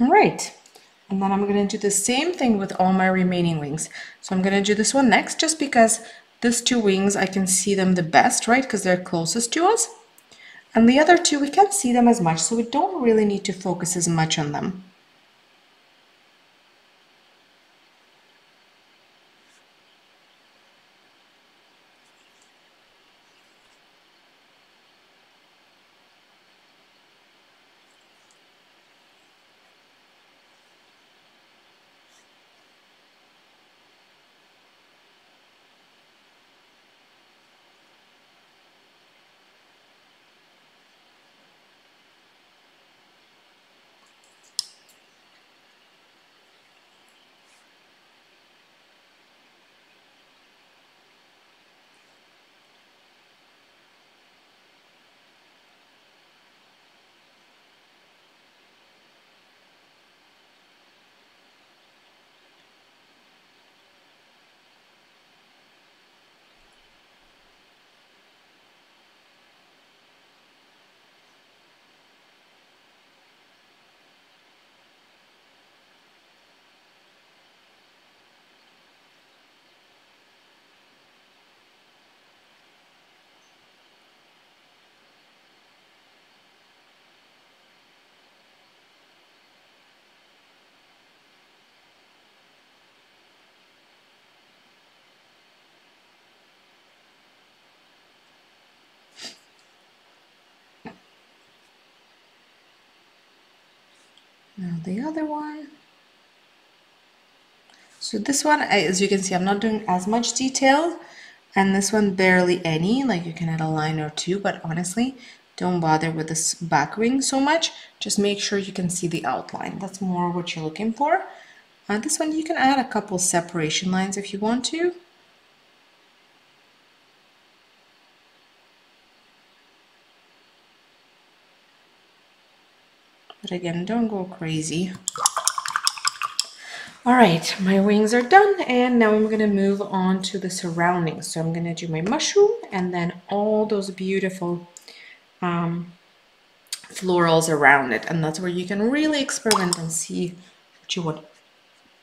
All right, and then I'm gonna do the same thing with all my remaining wings. So I'm gonna do this one next just because these two wings, I can see them the best, right? Because they're closest to us. And the other two, we can't see them as much, so we don't really need to focus as much on them. The other one. So this one, as you can see, I'm not doing as much detail and this one barely any, like you can add a line or two, but honestly, don't bother with this back wing so much. Just make sure you can see the outline. That's more what you're looking for. Uh, this one, you can add a couple separation lines if you want to. But again, don't go crazy. All right, my wings are done and now I'm gonna move on to the surroundings. So I'm gonna do my mushroom and then all those beautiful um, florals around it. And that's where you can really experiment and see what you want,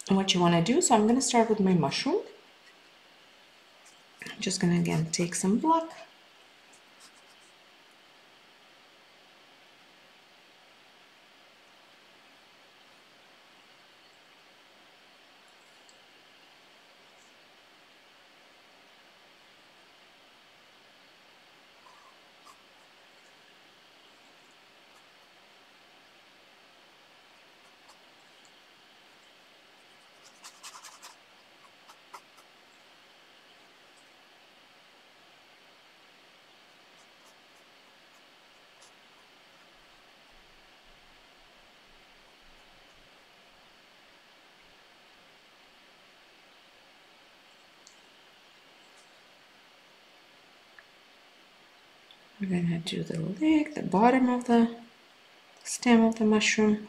what you wanna do. So I'm gonna start with my mushroom. I'm just gonna again take some black We're gonna do the leg, the bottom of the stem of the mushroom.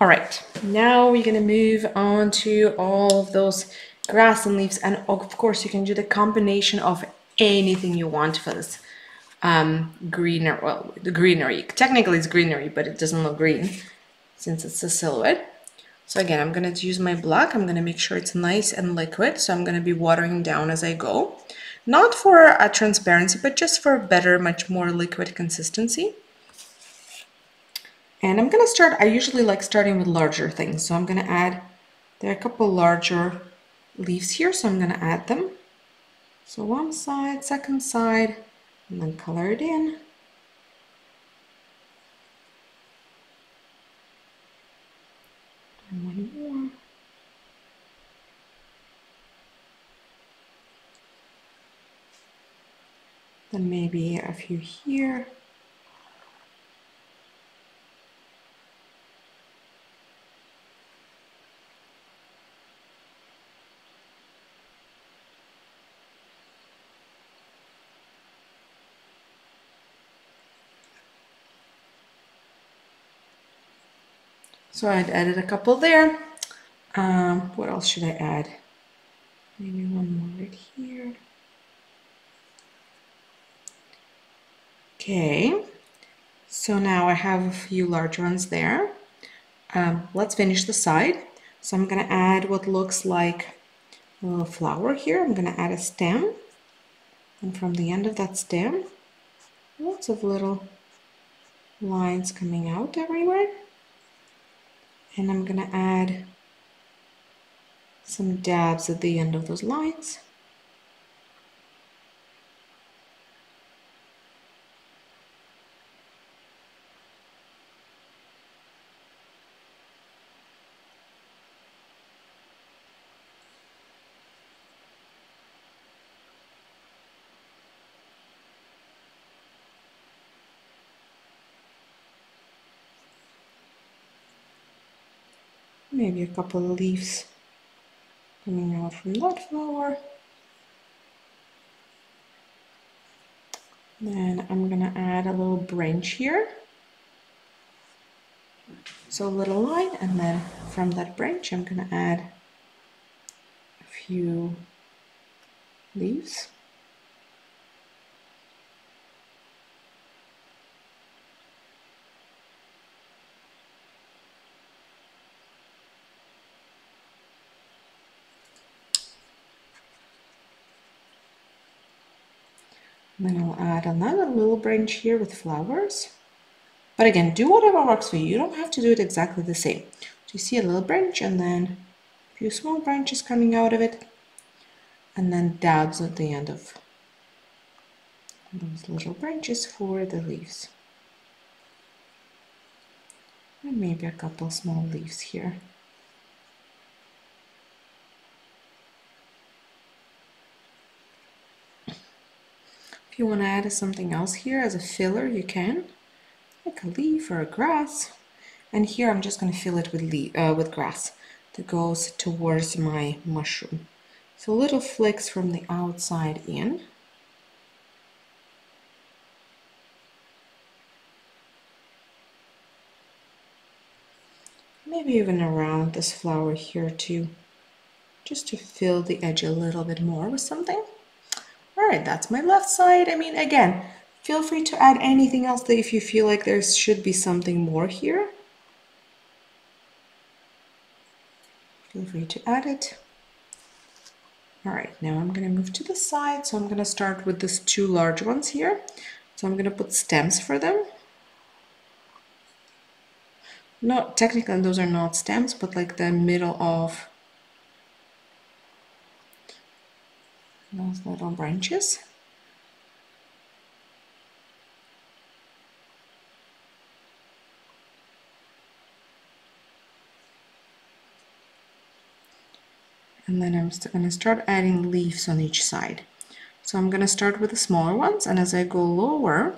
All right, now we're gonna move on to all of those grass and leaves. And of course you can do the combination of anything you want for this um, greener, well, the greenery. Technically it's greenery, but it doesn't look green since it's a silhouette. So again, I'm going to use my black. I'm going to make sure it's nice and liquid. So I'm going to be watering down as I go. Not for a transparency, but just for a better, much more liquid consistency. And I'm going to start, I usually like starting with larger things. So I'm going to add, there are a couple larger leaves here, so I'm going to add them. So one side, second side, and then color it in. And one more. Then maybe a few here. So I'd added a couple there. Um, what else should I add? Maybe one more right here. Okay, so now I have a few large ones there. Um, let's finish the side. So I'm gonna add what looks like a little flower here. I'm going to add a stem. And from the end of that stem, lots of little lines coming out everywhere. And I'm going to add some dabs at the end of those lines. Maybe a couple of leaves coming out from that flower. Then I'm gonna add a little branch here. So a little line and then from that branch I'm gonna add a few leaves. Then I'll add another little branch here with flowers. But again, do whatever works for you. You don't have to do it exactly the same. So you see a little branch and then a few small branches coming out of it. And then dabs at the end of those little branches for the leaves. And maybe a couple small leaves here. You want to add something else here as a filler, you can, like a leaf or a grass. And here I'm just going to fill it with, leaf, uh, with grass that goes towards my mushroom. So little flicks from the outside in. Maybe even around this flower here too, just to fill the edge a little bit more with something. Right, that's my left side. I mean, again, feel free to add anything else that if you feel like there should be something more here. Feel free to add it. All right, now I'm gonna move to the side. So I'm gonna start with these two large ones here. So I'm gonna put stems for them. Not technically, those are not stems, but like the middle of those little branches. And then I'm going to start adding leaves on each side. So I'm going to start with the smaller ones and as I go lower,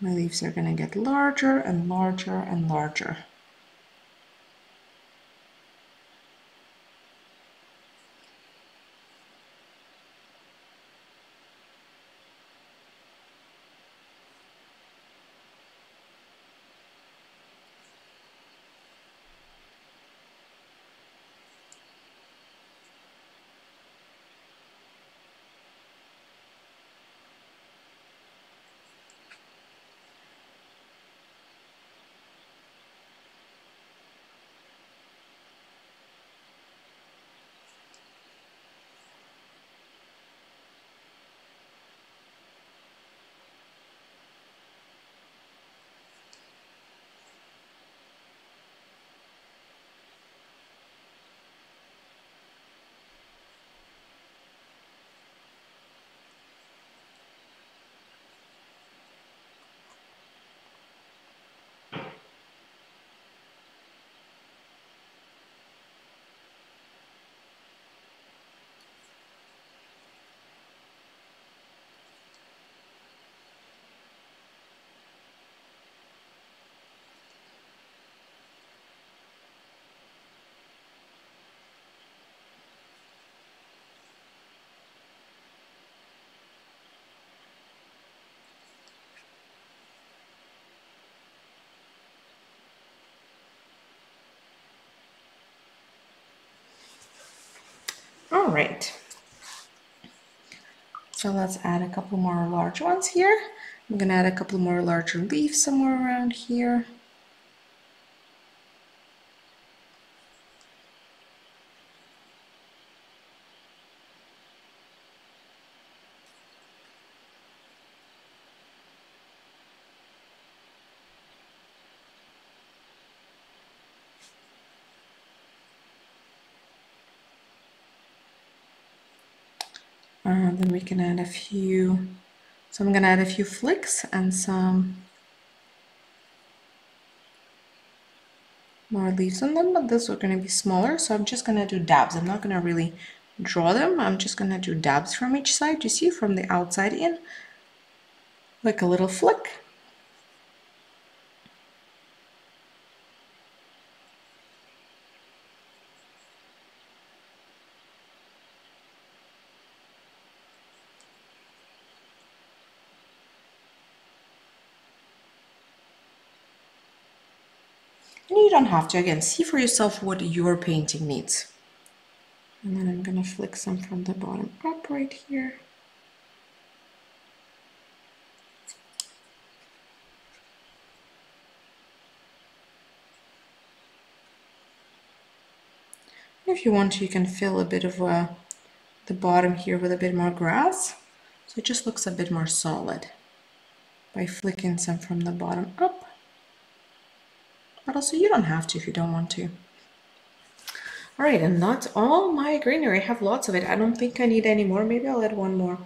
my leaves are going to get larger and larger and larger. All right. So let's add a couple more large ones here. I'm gonna add a couple more larger leaves somewhere around here. Then we can add a few, so I'm gonna add a few flicks and some more leaves on them, but those are gonna be smaller, so I'm just gonna do dabs. I'm not gonna really draw them, I'm just gonna do dabs from each side, you see, from the outside in, like a little flick. Don't have to, again, see for yourself what your painting needs. And then I'm going to flick some from the bottom up right here. If you want you can fill a bit of uh, the bottom here with a bit more grass. So it just looks a bit more solid by flicking some from the bottom up. But also you don't have to if you don't want to. All right, and that's all my greenery. I have lots of it. I don't think I need any more. Maybe I'll add one more.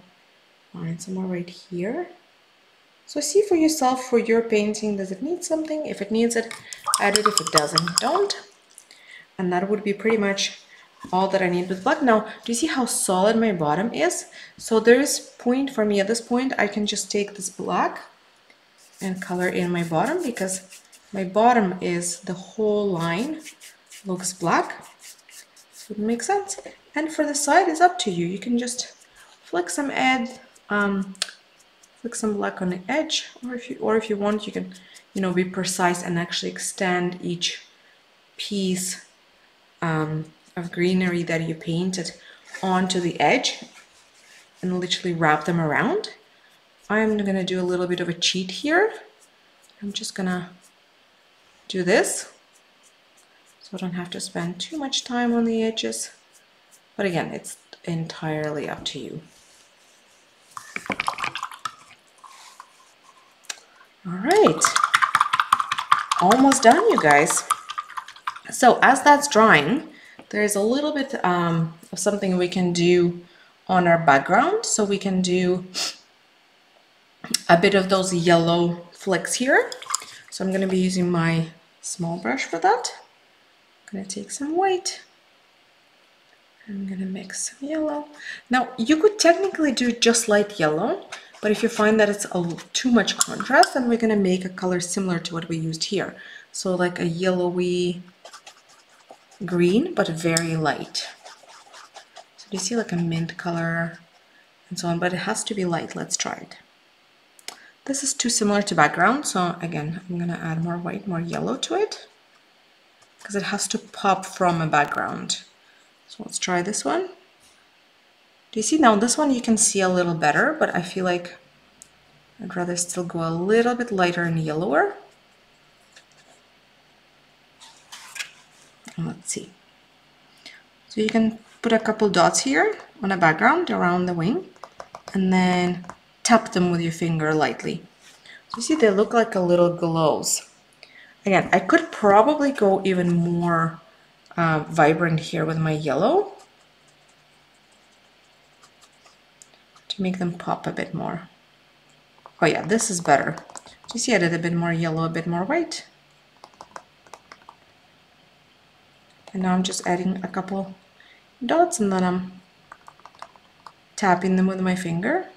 Find some more right here. So see for yourself for your painting, does it need something? If it needs it, add it. If it doesn't, don't. And that would be pretty much all that I need with black. Now, do you see how solid my bottom is? So there is point for me at this point, I can just take this black and color in my bottom because my bottom is the whole line looks black. So it makes sense. And for the side is up to you. You can just flick some ed um, flick some black on the edge or if you or if you want you can you know be precise and actually extend each piece um, of greenery that you painted onto the edge and literally wrap them around. I'm gonna do a little bit of a cheat here. I'm just gonna do this. So I don't have to spend too much time on the edges. But again it's entirely up to you. All right almost done you guys. So as that's drying there's a little bit um, of something we can do on our background. So we can do a bit of those yellow flecks here. So I'm going to be using my small brush for that. I'm to take some white. I'm to mix some yellow. Now, you could technically do just light yellow, but if you find that it's a, too much contrast, then we're to make a color similar to what we used here. So like a yellowy green, but very light. So do you see like a mint color and so on, but it has to be light. Let's try it. This is too similar to background, so again, I'm gonna add more white, more yellow to it because it has to pop from a background. So let's try this one. Do you see now this one you can see a little better, but I feel like I'd rather still go a little bit lighter and yellower. Let's see. So you can put a couple dots here on a background around the wing and then tap them with your finger lightly. You see they look like a little glows. Again, I could probably go even more uh, vibrant here with my yellow to make them pop a bit more. Oh yeah, this is better. You see I did a bit more yellow, a bit more white. And now I'm just adding a couple dots and then I'm tapping them with my finger.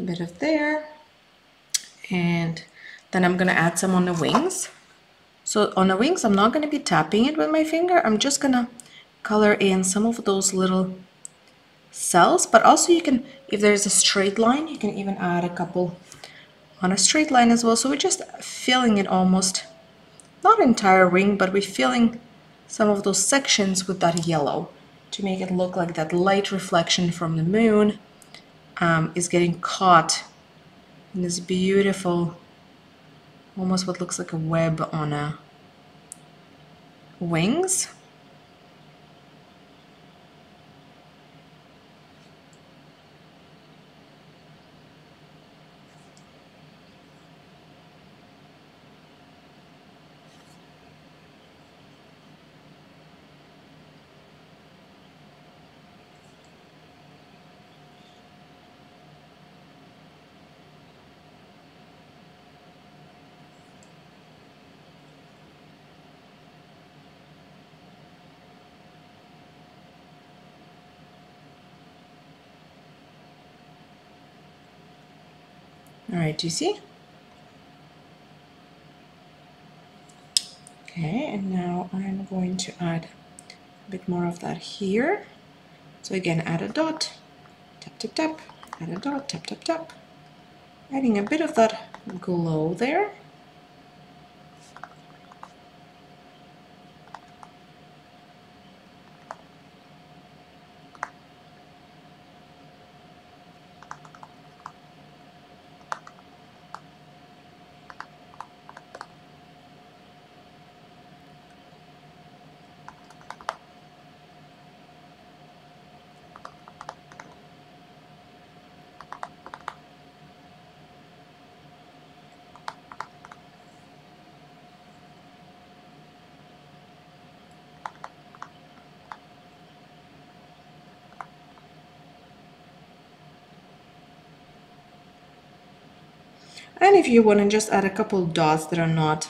A bit of there. And then I'm gonna add some on the wings. So on the wings, I'm not gonna be tapping it with my finger. I'm just gonna color in some of those little cells, but also you can, if there's a straight line, you can even add a couple on a straight line as well. So we're just filling it almost, not entire ring, but we're filling some of those sections with that yellow to make it look like that light reflection from the moon um, is getting caught in this beautiful, almost what looks like a web on a wings. All right, do you see? Okay, and now I'm going to add a bit more of that here. So again, add a dot, tap, tap, tap, add a dot, tap, tap, tap. Adding a bit of that glow there. And if you want to just add a couple dots that are not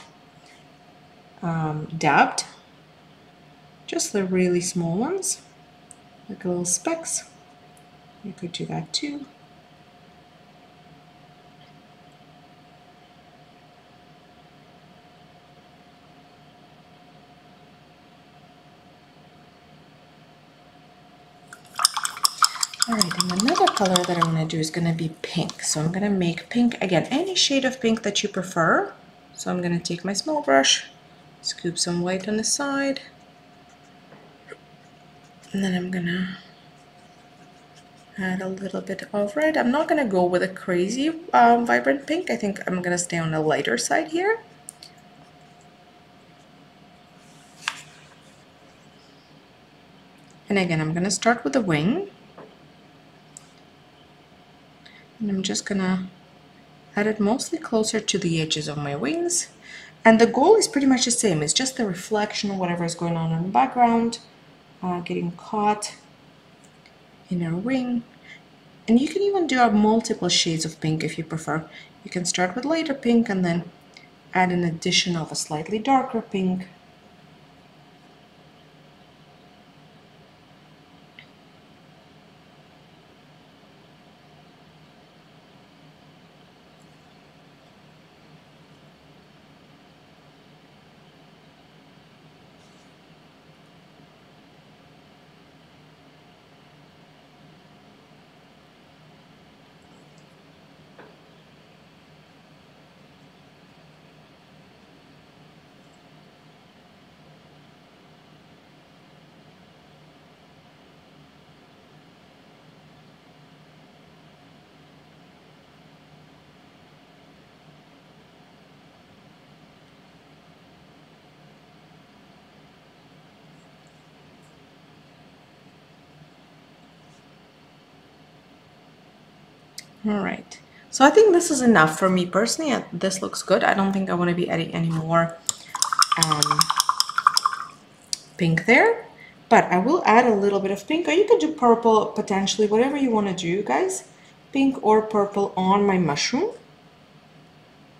um, dabbed, just the really small ones, like little specks, you could do that too. All right, and another color that I'm do is going to be pink. So I'm going to make pink, again, any shade of pink that you prefer. So I'm going to take my small brush, scoop some white on the side, and then I'm going to add a little bit of red. I'm not going to go with a crazy um, vibrant pink. I think I'm going to stay on the lighter side here. And again, I'm going to start with the wing. And I'm just gonna add it mostly closer to the edges of my wings. And the goal is pretty much the same. It's just the reflection of whatever is going on in the background uh, getting caught in our wing and you can even do multiple shades of pink if you prefer. You can start with lighter pink and then add an addition of a slightly darker pink All right. So I think this is enough for me personally. This looks good. I don't think I want to be adding any more um, pink there. But I will add a little bit of pink. Or you could do purple potentially, whatever you want to do, guys. Pink or purple on my mushroom.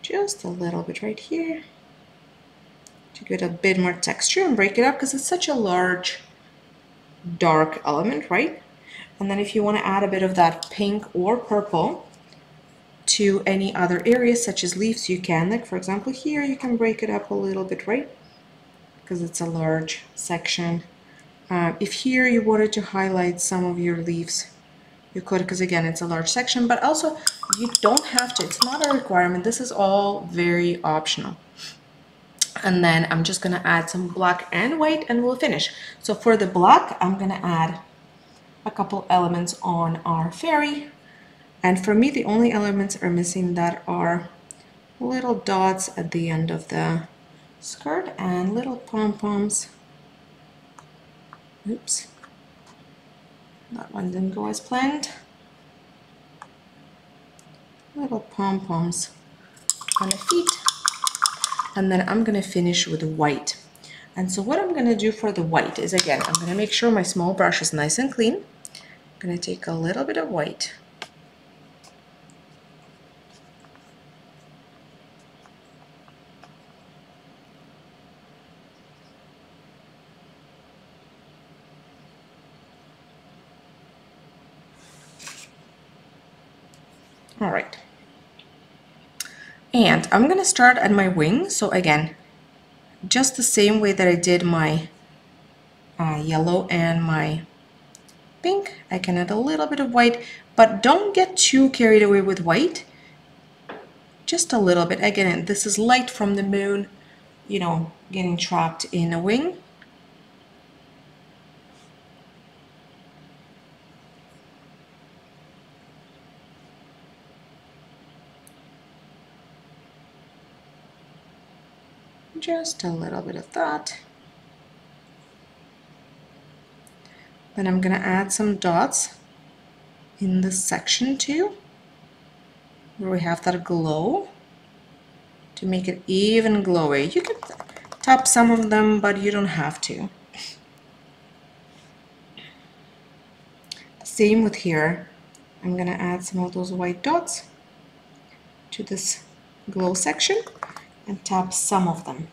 Just a little bit right here. To get a bit more texture and break it up because it's such a large dark element, right? And then if you want to add a bit of that pink or purple to any other areas such as leaves, you can. Like for example here, you can break it up a little bit, right? Because it's a large section. Uh, if here you wanted to highlight some of your leaves, you could, because again, it's a large section, but also you don't have to. It's not a requirement. This is all very optional. And then I'm just going to add some black and white and we'll finish. So for the black, I'm going to add a couple elements on our fairy. And for me, the only elements are missing that are little dots at the end of the skirt and little pom-poms. Oops. That one didn't go as planned. Little pom-poms on the feet. And then I'm gonna finish with white. And so what I'm gonna do for the white is again, I'm gonna make sure my small brush is nice and clean. I'm gonna take a little bit of white All right. And I'm gonna start at my wing. So again, just the same way that I did my uh, yellow and my pink, I can add a little bit of white, but don't get too carried away with white. Just a little bit. Again, this is light from the moon, you know, getting trapped in a wing. Just a little bit of that. Then I'm going to add some dots in this section too, where we have that glow to make it even glowy. You can tap some of them, but you don't have to. Same with here. I'm going to add some of those white dots to this glow section and tap some of them.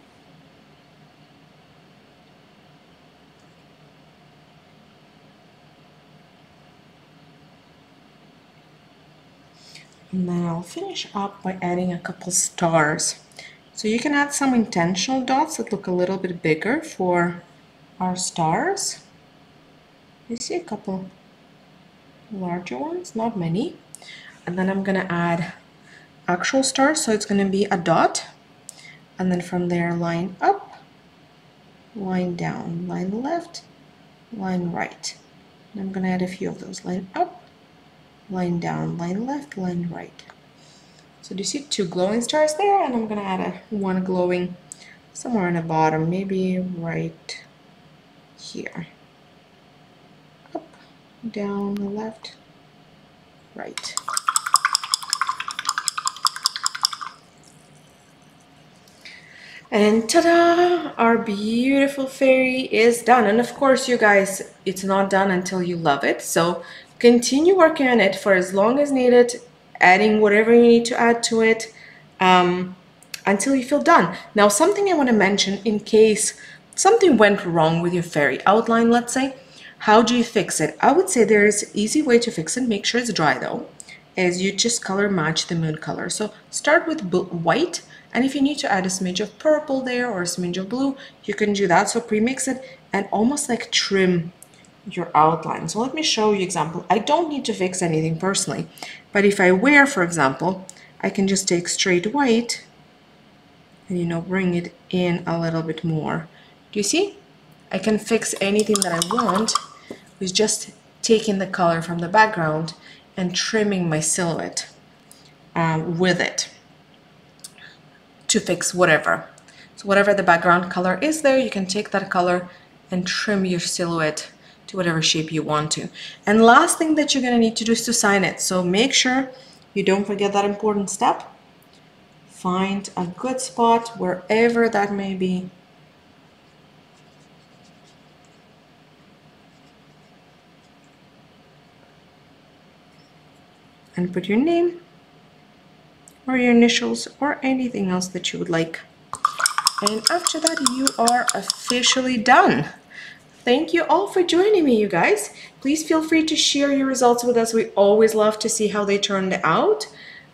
And then I'll finish up by adding a couple stars. So you can add some intentional dots that look a little bit bigger for our stars. You see a couple larger ones, not many. And then I'm gonna add actual stars, so it's gonna be a dot and then from there line up line down line left line right. And I'm gonna add a few of those. Line up line down line left line right. So do you see two glowing stars there? And I'm gonna add a one glowing somewhere in the bottom maybe right here. Up down left right And ta-da! Our beautiful fairy is done. And of course, you guys, it's not done until you love it. So continue working on it for as long as needed, adding whatever you need to add to it um, until you feel done. Now, something I want to mention in case something went wrong with your fairy outline, let's say, how do you fix it? I would say there is easy way to fix it. Make sure it's dry though, is you just color match the moon color. So start with white and if you need to add a smidge of purple there or a smidge of blue, you can do that. So premix it and almost like trim your outline. So let me show you example. I don't need to fix anything personally, but if I wear, for example, I can just take straight white and, you know, bring it in a little bit more. Do you see? I can fix anything that I want with just taking the color from the background and trimming my silhouette um, with it to fix whatever. So whatever the background color is there, you can take that color and trim your silhouette to whatever shape you want to. And last thing that you're gonna need to do is to sign it. So make sure you don't forget that important step. Find a good spot wherever that may be. And put your name or your initials or anything else that you would like. And after that, you are officially done. Thank you all for joining me, you guys. Please feel free to share your results with us. We always love to see how they turned out.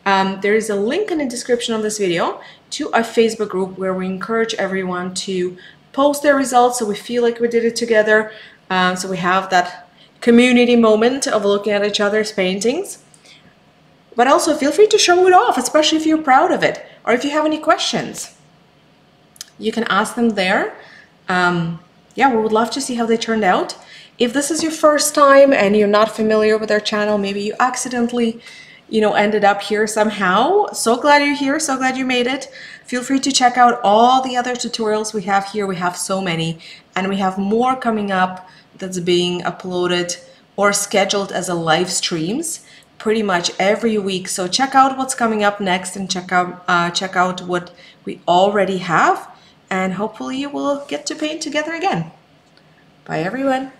Um, there is a link in the description of this video to a Facebook group where we encourage everyone to post their results so we feel like we did it together. Um, so we have that community moment of looking at each other's paintings. But also feel free to show it off, especially if you're proud of it or if you have any questions. You can ask them there. Um, yeah, we would love to see how they turned out. If this is your first time and you're not familiar with our channel, maybe you accidentally you know, ended up here somehow. So glad you're here. So glad you made it. Feel free to check out all the other tutorials we have here. We have so many and we have more coming up that's being uploaded or scheduled as a live streams pretty much every week. So check out what's coming up next and check out uh, check out what we already have and hopefully we'll get to paint together again. Bye everyone.